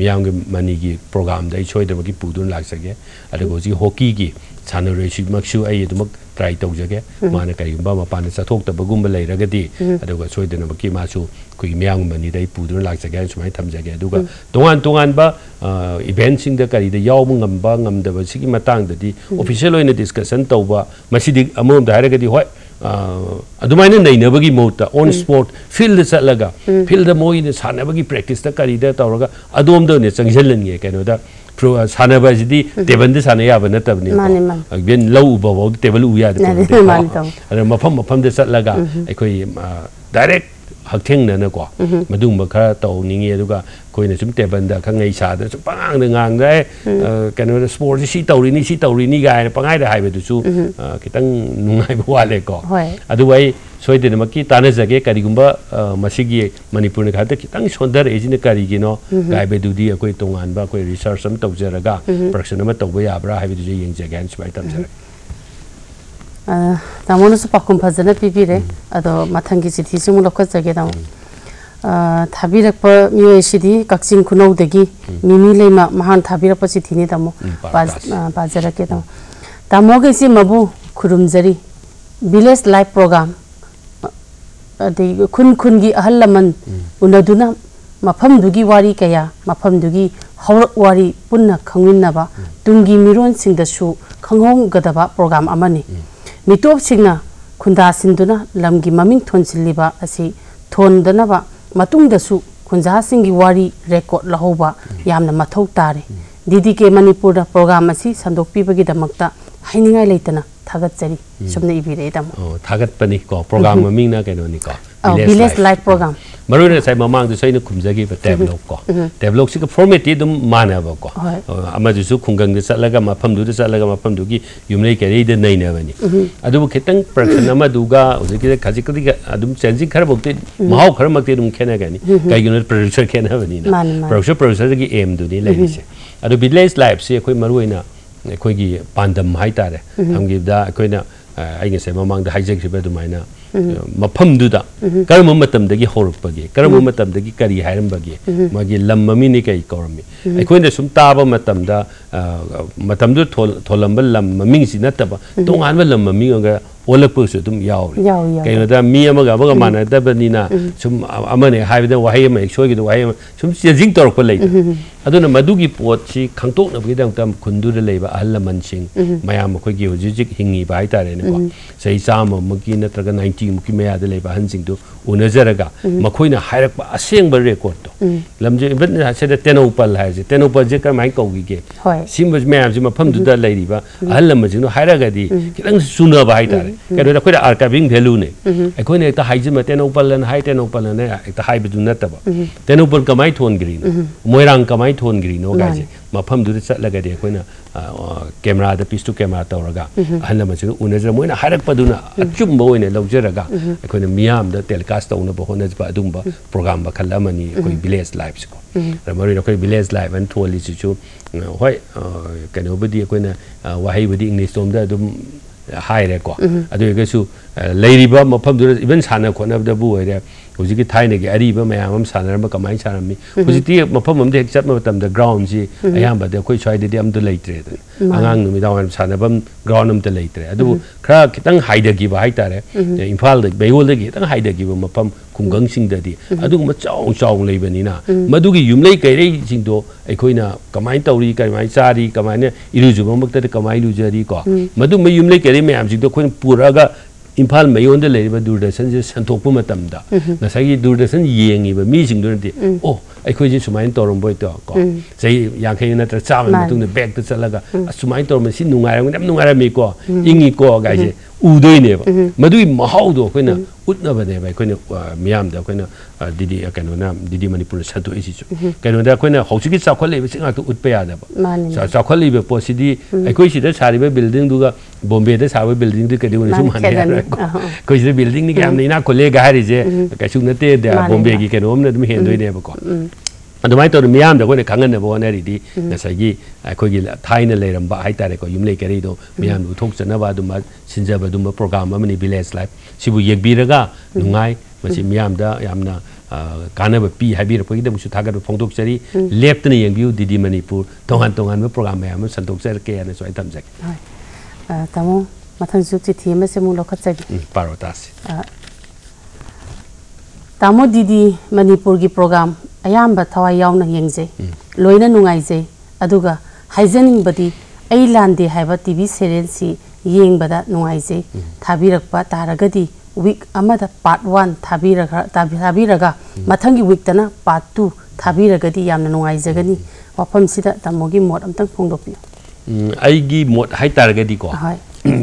ꯃꯤꯌꯥꯝꯒꯤ ꯃꯅꯤꯒꯤ ꯄ꯭ꯔꯣꯒ꯭ꯔꯥꯝꯗ ꯑꯩ ꯁꯣꯏꯗꯕꯒꯤ ꯄꯨꯗꯨꯅ ꯂꯥꯛꯆꯒꯦ ꯑꯗꯨꯒ ꯍꯧꯖꯤꯛ ꯍꯣꯀꯤꯒꯤ ꯁꯥꯟꯅꯔꯣꯏꯁꯤꯃꯛꯁꯨ ꯑꯩ ꯑꯗꯨꯃꯛ ꯇ꯭ꯔꯥꯏ ꯇꯧꯖꯒꯦ ꯃꯥꯅ ꯀꯔꯤꯒꯨꯝꯕ ꯃꯄꯥꯟꯗ ꯆꯠꯊꯣꯛꯇꯕꯒꯨꯝꯕ ꯂꯩꯔꯒꯗꯤ ꯑꯗꯨꯒ ꯁꯣꯏꯗꯅꯃꯛꯀꯤ ꯃꯥꯁꯨ ꯑꯩꯈꯣꯏꯒꯤ ꯃꯤꯌꯥꯝꯒꯤ ꯃꯅꯤꯗ ꯑꯩ ꯄꯨꯗꯨꯅ ꯂꯥꯛꯆꯒꯦ ꯍꯥꯏꯅ ꯁꯨꯃꯥꯏꯅ ꯊꯝꯖꯒꯦ ꯑꯗꯨꯒ ꯇꯣꯉꯥꯟ ꯇꯣꯉꯥꯟꯕ ꯏꯚꯦꯟꯠꯁꯤꯡꯗ ꯀꯔꯤꯗ ꯌꯥꯎꯕ ꯉꯝꯕ ꯉꯝꯗꯕꯁꯤꯒꯤ ꯃꯇꯥꯡꯗꯗꯤ ꯑꯣꯐꯤꯁꯤꯌꯦꯜ ꯑꯣꯏꯅ ꯗꯤꯁꯀꯁꯟ ꯇꯧꯕ ꯃꯁꯤꯗꯤ ꯑꯃꯔꯣꯝꯗ ꯍꯥꯏꯔꯒꯗꯤ ꯍꯣꯏ ꯑꯗꯨꯃꯥꯏꯅ ꯅꯩꯅꯕꯒꯤ ꯃꯍꯨꯠꯇ ꯑꯣꯟ ꯁ꯭ꯄꯣꯔꯠ ꯐꯤꯜꯗ ꯆꯠꯂꯒ ꯐꯤꯜꯗ ꯃꯣꯏꯅ ꯁꯥꯟꯅꯕꯒꯤ ꯄ꯭ꯔꯦꯛꯇꯤꯁꯇ ꯀꯔꯤꯗ ꯇꯧꯔꯒ ꯑꯗꯣꯝꯗ ꯑꯣꯏꯅ ꯆꯪꯁꯤꯜꯍꯟꯒꯦ ꯀꯩꯅꯣꯗ ꯁꯥꯟꯅꯕ ꯑꯁꯤꯗꯤ ꯇꯦꯕꯜꯗ ꯁꯥꯟꯅ ꯌꯥꯕ ꯅꯠꯇꯕꯅꯤ ꯏꯚꯦꯟ ꯂꯧ ꯎꯕ ꯐꯥꯎꯗ ꯇꯦꯕꯜ ꯎ ꯌꯥꯗꯕ ꯑꯗꯨꯅ ꯃꯐꯝ ꯃꯐꯝꯗ ꯆꯠꯂꯒ ꯑꯩꯈꯣꯏ ꯗꯥꯏꯔꯦꯛ ꯍꯛꯊꯦꯡꯅꯅꯀꯣ ꯃꯗꯨꯒꯨꯝꯕ ꯈꯔ ꯇꯧꯅꯤꯡꯉꯤ ꯑꯗꯨꯒ ꯑꯩꯈꯣꯏꯅ ꯁꯨꯝ ꯇꯦꯕꯜꯗ ꯈꯪꯉꯩ ꯁꯥꯗ ꯁꯨꯝ ꯄꯉꯥꯡꯗ ꯉꯥꯡꯗ ꯀꯩꯅꯣꯗ ꯁ꯭ꯄꯣꯔꯠꯁꯤ ꯁꯤ ꯇꯧꯔꯤꯅꯤ ꯁꯤ ꯇꯧꯔꯤꯅꯤ ꯀꯥꯏꯅ ꯄꯉꯥꯏꯗ ꯍꯥꯏꯕꯗꯨꯁꯨ ꯈꯤꯇꯪ ꯅꯨꯡꯉꯥꯏꯕ ꯋꯥꯠꯂꯦꯀꯣ ꯑꯗꯨꯕꯨ ꯑꯩ ꯁꯣꯏꯗꯅꯃꯛꯀꯤ ꯇꯥꯟꯅꯖꯒꯦ ꯀꯔꯤꯒꯨꯝꯕ ꯃꯁꯤꯒꯤ ꯃꯅꯤꯄꯨꯔꯅ ꯈꯛꯇ ꯈꯤꯇꯪ ꯁꯣꯟꯊꯔꯛꯏꯁꯤꯅ ꯀꯔꯤꯒꯤꯅോ ꯍꯥꯏꯕꯗꯨꯗꯤ ꯑꯩꯈꯣꯏ ꯇꯣꯉꯥꯟꯕ ꯑꯩꯈꯣꯏ ꯔꯤꯁꯔꯆ ꯑꯃ ꯇꯧꯖꯔꯒ ꯄ꯭ꯔꯗꯛꯁꯟ ꯑꯃ ꯇꯧꯕ ꯌꯥꯕ꯭ꯔꯥ ꯍꯥꯏꯕꯗꯨꯁꯨ ꯌꯦꯡꯖꯒꯦ ꯍꯥꯏꯅ ꯁꯨꯃꯥꯏꯅ ꯊꯝꯖꯔꯒꯦ 담원에서 바꾼 파즈나 비비레 아도 마탕기 지티 좀 놓고 저게다 아 타비럭퍼 미웨시디 각싱 군오데기 미미레마 마한 타비럭퍼 지티니 담모 바자라게 담 담모게시 마부 쿠름저리 빌레스 라이프 프로그램 데 군군기 아할라만 우나두나 마팜두기 와리 kaya 마팜두기 haurak wari punna khangwin na ba tungi miron sing da shu khangong gadaba program amani mm. ꯃꯤꯇꯣꯞꯁꯤꯡꯅ ꯈꯨꯟꯗꯥꯁꯤꯟꯗꯨꯅ ꯂꯝꯒꯤ ꯃꯃꯤꯡ ꯊꯣꯟꯁꯤꯜꯂꯤꯕ ꯑꯁꯤ ꯊꯣꯟꯗꯅꯕ ꯃꯇꯨꯡꯗꯁꯨ ꯈꯨꯟꯖꯥꯁꯤꯡꯒꯤ ꯋꯥꯔꯤ ꯔꯦꯀꯣꯔꯠ ꯂꯧꯍꯧꯕ ꯌꯥꯝꯅ ꯃꯊꯧ ꯇꯥꯔꯤ ꯗꯤꯗꯤ ꯀꯦ ꯃꯅꯤꯄꯨꯔꯗ ꯄ꯭ꯔꯣꯒ꯭ꯔꯥꯝ ꯑꯁꯤ ꯁꯟꯗꯣꯛꯄꯤꯕꯒꯤꯗꯃꯛꯇ ꯍꯥꯏꯅꯤꯡꯉꯥꯏ ꯂꯩꯇꯅ ꯊꯥꯒꯠꯆꯔꯤ ꯁꯨꯝꯅ ꯏꯕꯤꯔꯛꯑꯦ ꯇꯥꯃꯣ ꯊꯥꯒꯠꯄꯅꯤ ꯀꯣ ꯄ꯭ꯔꯣꯒ꯭ꯔꯥꯝ ꯃꯃꯤꯡꯅ ꯀꯩꯅꯣꯅꯤꯀꯣ ꯚꯤꯂꯦꯖ ꯂꯥꯏꯐ ꯄ꯭ꯔꯣꯒ꯭ꯔꯥꯝ ꯃꯔꯨꯑꯣꯏꯅ ꯉꯁꯥꯏ ꯃꯃꯥꯡꯗꯁꯨ ꯑꯩꯅ ꯈꯨꯝꯖꯈꯤꯕ ꯇꯦꯕ꯭ꯂꯣꯛ ꯀꯣ ꯇꯦꯕ꯭ꯂꯣꯛꯁꯤꯒ ꯐꯣꯔꯃꯦꯠꯇꯤ ꯑꯗꯨꯝ ꯃꯥꯟꯅꯕꯀꯣ ꯑꯃꯗꯨꯁꯨ ꯈꯨꯡꯒꯪꯗ ꯆꯠꯂꯒ ꯃꯐꯝꯗꯨꯗ ꯆꯠꯂꯒ ꯃꯐꯝꯗꯨꯒꯤ ꯌꯨꯝꯂꯩ ꯀꯩꯔꯩꯗ ꯅꯩꯅꯕꯅꯤ ꯑꯗꯨꯕꯨ ꯈꯤꯇꯪ ꯄ꯭ꯔꯗꯛꯁꯟ ꯑꯃꯗꯨꯒ ꯍꯧꯖꯤꯛꯀꯤꯗ ꯈꯖꯤꯛ ꯑꯗꯨꯝ ꯆꯦꯟꯖꯤꯡ ꯈꯔꯃꯛꯇꯤ ꯃꯍꯥꯎ ꯈꯔꯃꯛꯇꯤ ꯑꯗꯨꯝ ꯈꯦꯠꯅꯒꯅꯤ ꯀꯩꯒꯤꯅꯣ ꯄ꯭ꯔꯣꯗ꯭ꯌꯨꯁꯔ ꯈꯦꯠꯅꯕꯅꯤꯅ ꯄ꯭ꯔꯣꯗ꯭ꯌꯨꯁꯔ ꯄ꯭ꯔꯣꯗ꯭ꯌꯨꯁꯔꯒꯤ ꯑꯦꯝꯗꯨꯅꯤ ꯂꯩꯔꯤꯁꯦ ꯑꯗꯣ ꯚꯤꯂꯦꯖ ꯂꯥꯏꯐꯁꯤ ꯑꯩꯈꯣꯏ ꯃꯔꯨꯑꯣꯏꯅ ꯑꯩꯈꯣꯏꯒꯤ ꯄꯥꯟꯗꯝ ꯍꯥꯏꯇꯥꯔꯦ ꯊꯝꯈꯤꯕꯗ ꯑꯩꯈꯣꯏꯅ ꯑꯩ ꯉꯁꯥꯏ ꯃꯃꯥꯡꯗ ꯍꯥꯏꯖꯈꯤꯕ ꯑꯗꯨꯃꯥꯏꯅ ꯃꯐꯝꯗꯨꯗ ꯀꯔꯝꯕ ꯃꯇꯝꯗꯒꯤ ꯍꯧꯔꯛꯄꯒꯦ ꯀꯔꯝꯕ ꯃꯇꯝꯗꯒꯤ ꯀꯔꯤ ꯍꯥꯏꯔꯝꯕꯒꯦ ꯃꯥꯒꯤ ꯂꯝ ꯃꯃꯤꯡꯅꯤ ꯀꯩ ꯀꯧꯔꯝꯃꯤ ꯑꯩꯈꯣꯏꯅ ꯁꯨꯝ ꯇꯥꯕ ꯃꯇꯝꯗ ꯃꯇꯝꯗꯨ ꯊꯣꯜꯂꯝꯕ ꯂꯝ ꯃꯃꯤꯡꯁꯤ ꯅꯠꯇꯕ ꯇꯣꯉꯥꯟꯕ ꯂꯝ ꯃꯃꯤꯡ ꯑꯃꯒ ꯑꯣꯜꯂꯛꯄꯁꯨ ꯑꯗꯨꯝ ꯌꯥꯎꯔꯤ ꯀꯩꯅꯣꯗ ꯃꯤ ꯑꯃꯒ ꯑꯃꯒ ꯃꯥꯟꯅꯗꯕꯅꯤꯅ ꯁꯨꯝ ꯑꯃꯅꯦ ꯍꯥꯏꯕꯗ ꯋꯥꯍꯩ ꯑꯃ ꯁꯣꯏꯒꯤꯗ ꯋꯥꯍꯩ ꯑꯃ ꯁꯨꯝ ꯆꯦꯟꯖꯤꯡ ꯇꯧꯔꯛꯄ ꯂꯩ ꯑꯗꯨꯅ ꯃꯗꯨꯒꯤ ꯄꯣꯠꯁꯤ ꯈꯪꯗꯣꯛꯅꯕꯒꯤꯗꯃꯛꯇ ꯈꯨꯟꯗꯨꯗ ꯂꯩꯕ ꯑꯍꯜ ꯂꯃꯟꯁꯤꯡ ꯃꯌꯥꯝ ꯑꯩꯈꯣꯏꯒꯤ ꯍꯧꯖꯤꯛ ꯍꯧꯖꯤꯛ ꯍꯤꯡꯉꯤꯕ ꯍꯥꯏꯇꯥꯔꯦꯅꯦꯀꯣ ꯆꯍꯤ ꯆꯥꯝꯃꯃꯨꯛꯀꯤ ꯅꯠꯇ꯭ꯔꯒ ꯅꯥꯏꯟꯇꯤꯃꯨꯛꯀꯤ ꯃꯌꯥꯗ ꯂꯩꯕ ꯑꯍꯟꯁꯤꯡꯗꯨ ꯎꯅꯖꯔꯒ ꯃꯈꯣꯏꯅ ꯍꯥꯏꯔꯛꯄ ꯑꯁꯦꯡꯕ ꯔꯦꯀꯣꯔꯠꯇꯣ ꯂꯝꯖꯦ ꯏꯚꯟ ꯑꯁꯤꯗ ꯇꯦꯅꯧꯄꯜ ꯍꯥꯏꯔꯤꯁꯦ ꯇꯦꯅꯧꯄꯜꯁꯦ ꯀꯔꯝꯍꯥꯏꯅ ꯀꯧꯈꯤꯒꯦ ꯁꯤꯒꯨꯝꯕ ꯃꯌꯥꯝꯁꯤ ꯃꯐꯝꯗꯨꯗ ꯂꯩꯔꯤꯕ ꯑꯍꯜ ꯂꯃꯟꯁꯤꯡꯅ ꯍꯥꯏꯔꯒꯗꯤ ꯈꯤꯇꯪ ꯆꯨꯅꯕ ꯍꯥꯏꯇꯥꯔꯦ ꯀꯩꯅꯣꯗ ꯑꯩꯈꯣꯏꯗ ꯑꯥꯔꯀꯥꯏꯚꯤꯡ ꯚꯦꯂꯨꯅꯦ ꯑꯩꯈꯣꯏꯅ ꯍꯦꯛꯇ ꯍꯥꯏꯖꯤꯟꯕ ꯇꯦꯅꯧꯄꯜꯅ ꯍꯥꯏ ꯇꯦꯅꯧꯄꯜꯅ ꯍꯦꯛꯇ ꯍꯥꯏꯕꯗꯨ ꯅꯠꯇꯕ ꯇꯦꯅꯧꯄꯜ ꯀꯃꯥꯏꯅ ꯊꯣꯟꯈ꯭ꯔꯤꯅꯣ ꯃꯣꯏꯔꯥꯡ ꯀꯃꯥꯏꯅ ꯊꯣꯟꯈ꯭ꯔꯤꯅꯣ ꯒꯥꯏꯁꯦ ꯃꯐꯝꯗꯨꯗ ꯆꯠꯂꯒꯗꯤ ꯑꯩꯈꯣꯏꯅ ꯀꯦꯃꯦꯔꯥꯗ ꯄꯤꯁ ꯇꯨ ꯀꯦꯃꯦꯔꯥ ꯇꯧꯔꯒ ꯑꯍꯜ ꯂꯃꯟꯁꯤꯡꯗ ꯎꯅꯖꯔ ꯃꯣꯏꯅ ꯍꯥꯏꯔꯛꯄꯗꯨꯅ ꯑꯆꯨꯝꯕ ꯑꯣꯏꯅ ꯂꯧꯖꯔꯒ ꯑꯩꯈꯣꯏꯅ ꯃꯤꯌꯥꯝꯗ ꯇꯦꯂꯤꯀꯥꯁ ꯇꯧꯅꯕ ꯍꯣꯠꯅꯖꯕ ꯑꯗꯨꯒꯨꯝꯕ ꯄ꯭ꯔꯣꯒ꯭ꯔꯥꯝ ꯃꯈꯜ ꯑꯃꯅꯤ ꯑꯩꯈꯣꯏ ꯚꯤꯂꯦꯖ ꯂꯥꯏꯐꯁꯤꯀꯣ ꯃꯔꯨꯑꯣꯏꯅ ꯑꯩꯈꯣꯏ ꯚꯤꯂꯦꯖ ꯂꯥꯏꯐ ꯑꯅ ꯊꯣꯜꯂꯤꯁꯤꯁꯨ ꯍꯣꯏ ꯀꯩꯅꯣꯕꯨꯗꯤ ꯑꯩꯈꯣꯏꯅ ꯋꯥꯍꯩꯕꯨꯗꯤ ꯏꯪꯂꯤꯁꯂꯣꯝꯗ ꯑꯗꯨꯝ 하이래고 아주 이것이 레이디버 뭐 펌들 이번 산에 권업도 부에래 ꯍꯧꯖꯤꯛꯀꯤ ꯊꯥꯏꯅꯒꯤ ꯑꯔꯤꯕ ꯃꯌꯥꯝ ꯑꯃ ꯁꯥꯟꯅꯔꯝꯕ ꯀꯃꯥꯏꯅ ꯁꯥꯟꯅꯔꯝꯃꯤ ꯍꯧꯖꯤꯛꯇꯤ ꯃꯐꯝ ꯑꯃꯗ ꯍꯦꯛ ꯆꯠꯄ ꯃꯇꯝꯗ ꯒ꯭ꯔꯥꯎꯟꯁꯤ ꯑꯌꯥꯝꯕꯗꯤ ꯑꯩꯈꯣꯏ ꯁ꯭ꯋꯥꯏꯗꯗꯤ ꯑꯝꯇ ꯂꯩꯇ꯭ꯔꯦꯗꯅ ꯑꯉꯥꯡ ꯅꯨꯃꯤꯗꯥꯡ ꯋꯥꯏꯔꯝ ꯁꯥꯟꯅꯐꯝ ꯒ꯭ꯔꯥꯎꯟ ꯑꯝꯇ ꯂꯩꯇ꯭ꯔꯦ ꯑꯗꯨꯕꯨ ꯈꯔ ꯈꯤꯇꯪ ꯍꯥꯏꯊꯈꯤꯕ ꯍꯥꯏꯇꯥꯔꯦ ꯏꯝꯐꯥꯜꯗ ꯕꯩꯌꯣꯜꯗꯒꯤ ꯈꯤꯇꯪ ꯍꯥꯏꯊꯈꯤꯕ ꯃꯐꯝ ꯈꯨꯡꯒꯪꯁꯤꯡꯗꯗꯤ ꯑꯗꯨꯒꯨꯝꯕ ꯆꯥꯎ ꯆꯥꯎꯅ ꯂꯩꯕꯅꯤꯅ ꯃꯗꯨꯒꯤ ꯌꯨꯝꯂꯩ ꯀꯩꯔꯩꯁꯤꯡꯗꯣ ꯑꯩꯈꯣꯏꯅ ꯀꯃꯥꯏꯅ ꯇꯧꯔꯤ ꯀꯃꯥꯏꯅ ꯆꯥꯔꯤ ꯀꯃꯥꯏꯅ ꯏꯔꯨꯖꯕꯃꯛꯇꯗ ꯀꯃꯥꯏꯅ ꯂꯨꯖꯔꯤ ꯀꯣ ꯃꯗꯨꯝꯕ ꯌꯨꯝꯂꯩ ꯀꯩꯔꯩ ꯃꯌꯥꯝꯁꯤꯡꯗꯣ ꯑꯩꯈꯣꯏꯅ ꯄꯨꯔꯛꯑꯒ 임팔 메욘데 레이바 두르데선 제 산토포 마탐다 나사기 두르데선 예행이바 미징도는데 오 아이코지 수마인 토롬 보이도 거 제이 양케이나 더 짜면 동네 백도 잘라가 수마인 토롬 신 농아랑 냄 농아랑 미고 잉이고 가지 ꯎꯗꯣꯏꯅꯦꯕ ꯃꯗꯨꯒꯤ ꯃꯍꯥꯎꯗꯣ ꯑꯩꯈꯣꯏꯅ ꯎꯠꯅꯕꯅꯦꯕ ꯑꯩꯈꯣꯏꯅ ꯃꯤꯌꯥꯝꯗ ꯑꯩꯈꯣꯏꯅ ꯗꯤꯗꯤ ꯀꯩꯅꯣꯅ ꯗꯤꯗꯤ ꯃꯅꯤꯄꯨꯔꯗ ꯁꯟꯗꯣꯛꯏꯁꯤꯁꯨ ꯀꯩꯅꯣꯗ ꯑꯩꯈꯣꯏꯅ ꯍꯧꯖꯤꯛꯀꯤ ꯆꯥꯎꯈꯠꯂꯛꯏꯕꯁꯤ ꯉꯥꯛꯇ ꯎꯠꯄ ꯌꯥꯗꯕ ꯆꯥꯎꯈꯠꯂꯛꯏꯕ ꯄꯣꯠꯁꯤꯗꯤ ꯑꯩꯈꯣꯏ ꯁꯤꯗ ꯁꯥꯔꯤꯕ ꯕꯤꯜꯗꯤꯡꯗꯨꯒ ꯕꯣꯝꯕꯦꯗ ꯁꯥꯕ ꯕꯤꯜꯗꯤꯡꯗꯨ ꯀꯩꯗꯧꯅꯁꯨ ꯃꯥꯟꯅꯩ ꯍꯥꯏꯔꯣꯏꯀꯣ ꯑꯩꯈꯣꯏ ꯁꯤꯗ ꯕꯤꯜꯗꯤꯡꯅꯤ ꯌꯥꯝꯅ ꯏꯅꯥꯛ ꯈꯨꯜꯂꯦꯒ ꯍꯥꯏꯔꯤꯁꯦ ꯀꯩꯁꯨ ꯅꯠꯇꯦ ꯕꯣꯝꯕꯦꯒꯤ ꯀꯩꯅꯣꯝꯅ ꯑꯗꯨꯝ ꯍꯦꯟꯗꯣꯏꯅꯦꯕꯀꯣ ꯑꯗꯨꯃꯥꯏꯅ ꯇꯧꯗꯅ ꯃꯤꯌꯥꯝꯗ ꯑꯩꯈꯣꯏꯅ ꯈꯪꯍꯟꯅꯕ ꯍꯣꯠꯅꯔꯤꯗꯤ ꯉꯁꯥꯏꯒꯤ ꯑꯩꯈꯣꯏꯒꯤ ꯊꯥꯏꯅ ꯂꯩꯔꯝꯕ ꯍꯥꯏꯇꯥꯔꯦꯀꯣ ꯌꯨꯝꯂꯩ ꯀꯩꯔꯩꯗꯣ ꯃꯤꯌꯥꯝꯗ ꯎꯠꯊꯣꯛꯆꯅꯕ ꯑꯗꯨꯝꯕ ꯁꯤꯟꯖꯕ ꯑꯗꯨꯝꯕ ꯄ꯭ꯔꯣꯒ꯭ꯔꯥꯝ ꯑꯃꯅꯤ ꯚꯤꯂꯦꯖ ꯂꯥꯏꯐ ꯁꯤꯕꯨ ꯌꯦꯡꯕꯤꯔꯒ ꯅꯨꯡꯉꯥꯏ ꯃꯁꯤ ꯃꯤꯌꯥꯝꯗ ꯌꯥꯝꯅ ꯀꯥꯟꯅꯕ ꯄꯤ ꯍꯥꯏꯕꯤꯔꯛꯄꯒꯤꯗꯃꯛꯁꯨ ꯊꯥꯒꯠꯄ ꯐꯣꯡꯗꯣꯛꯆꯔꯤ ꯂꯦꯞꯇꯅ ꯌꯦꯡꯕꯤꯌꯨ ꯗꯤꯗꯤ ꯃꯅꯤꯄꯨꯔ ꯇꯣꯉꯥꯟ ꯇꯣꯉꯥꯟꯕ ꯄ꯭ꯔꯣꯒ꯭ꯔꯥꯝ ꯃꯌꯥꯝ ꯑꯃ ꯁꯟꯗꯣꯛꯆꯔꯛꯀꯦ ꯍꯥꯏꯅꯁꯨ ꯑꯩ ꯊꯝꯖꯒꯦ ꯇꯥꯃꯣ ꯃꯊꯪꯁꯨ ꯆꯤꯊꯤ ꯑꯃꯁꯦ ꯑꯃꯨꯛ ꯂꯧꯈꯠꯆꯒꯦ ꯄꯥꯔꯣ ꯇꯥꯁꯤ ꯇꯥꯃꯣ ꯗꯤꯗꯤ ꯃꯅꯤꯄꯨꯔꯒꯤ ꯄ꯭ꯔꯣꯒ꯭ꯔꯥꯝ ꯑꯌꯥꯝꯕ ꯊꯋꯥꯏ ꯌꯥꯎꯅ ꯌꯦꯡꯖꯩ ꯂꯣꯏꯅ ꯅꯨꯡꯉꯥꯏꯖꯩ ꯑꯗꯨꯒ ꯍꯥꯏꯖꯅꯤꯡꯕꯗꯤ ꯑꯩ ꯂꯥꯟꯗꯦ ꯍꯥꯏꯕ ꯇꯤꯚꯤ ꯁꯦꯔꯤꯌꯦꯜꯁꯤ ꯌꯦꯡꯕꯗ ꯅꯨꯡꯉꯥꯏꯖꯩ ꯊꯥꯕꯤꯔꯛꯄ ꯇꯥꯔꯒꯗꯤ ꯋꯤꯛ ꯑꯃꯗ ꯄꯥꯔꯠ ꯋꯥꯟ ꯊꯥꯕꯤꯔꯒ ꯊꯥꯕꯤꯔꯒ ꯃꯊꯪꯒꯤ ꯋꯤꯛꯇꯅ ꯄꯥꯔꯠ ꯇꯨ ꯊꯥꯕꯤꯔꯒꯗꯤ ꯌꯥꯝꯅ ꯅꯨꯡꯉꯥꯏꯖꯒꯅꯤ ꯋꯥꯐꯝꯁꯤꯗ ꯇꯥꯃꯣꯒꯤ ꯃꯣꯠ ꯑꯝꯇꯪ ꯐꯣꯡꯗꯣꯛꯄꯤꯌꯨ ꯑꯩꯒꯤ ꯃꯣꯠ ꯍꯥꯏꯇꯥꯔꯒꯗꯤꯀꯣ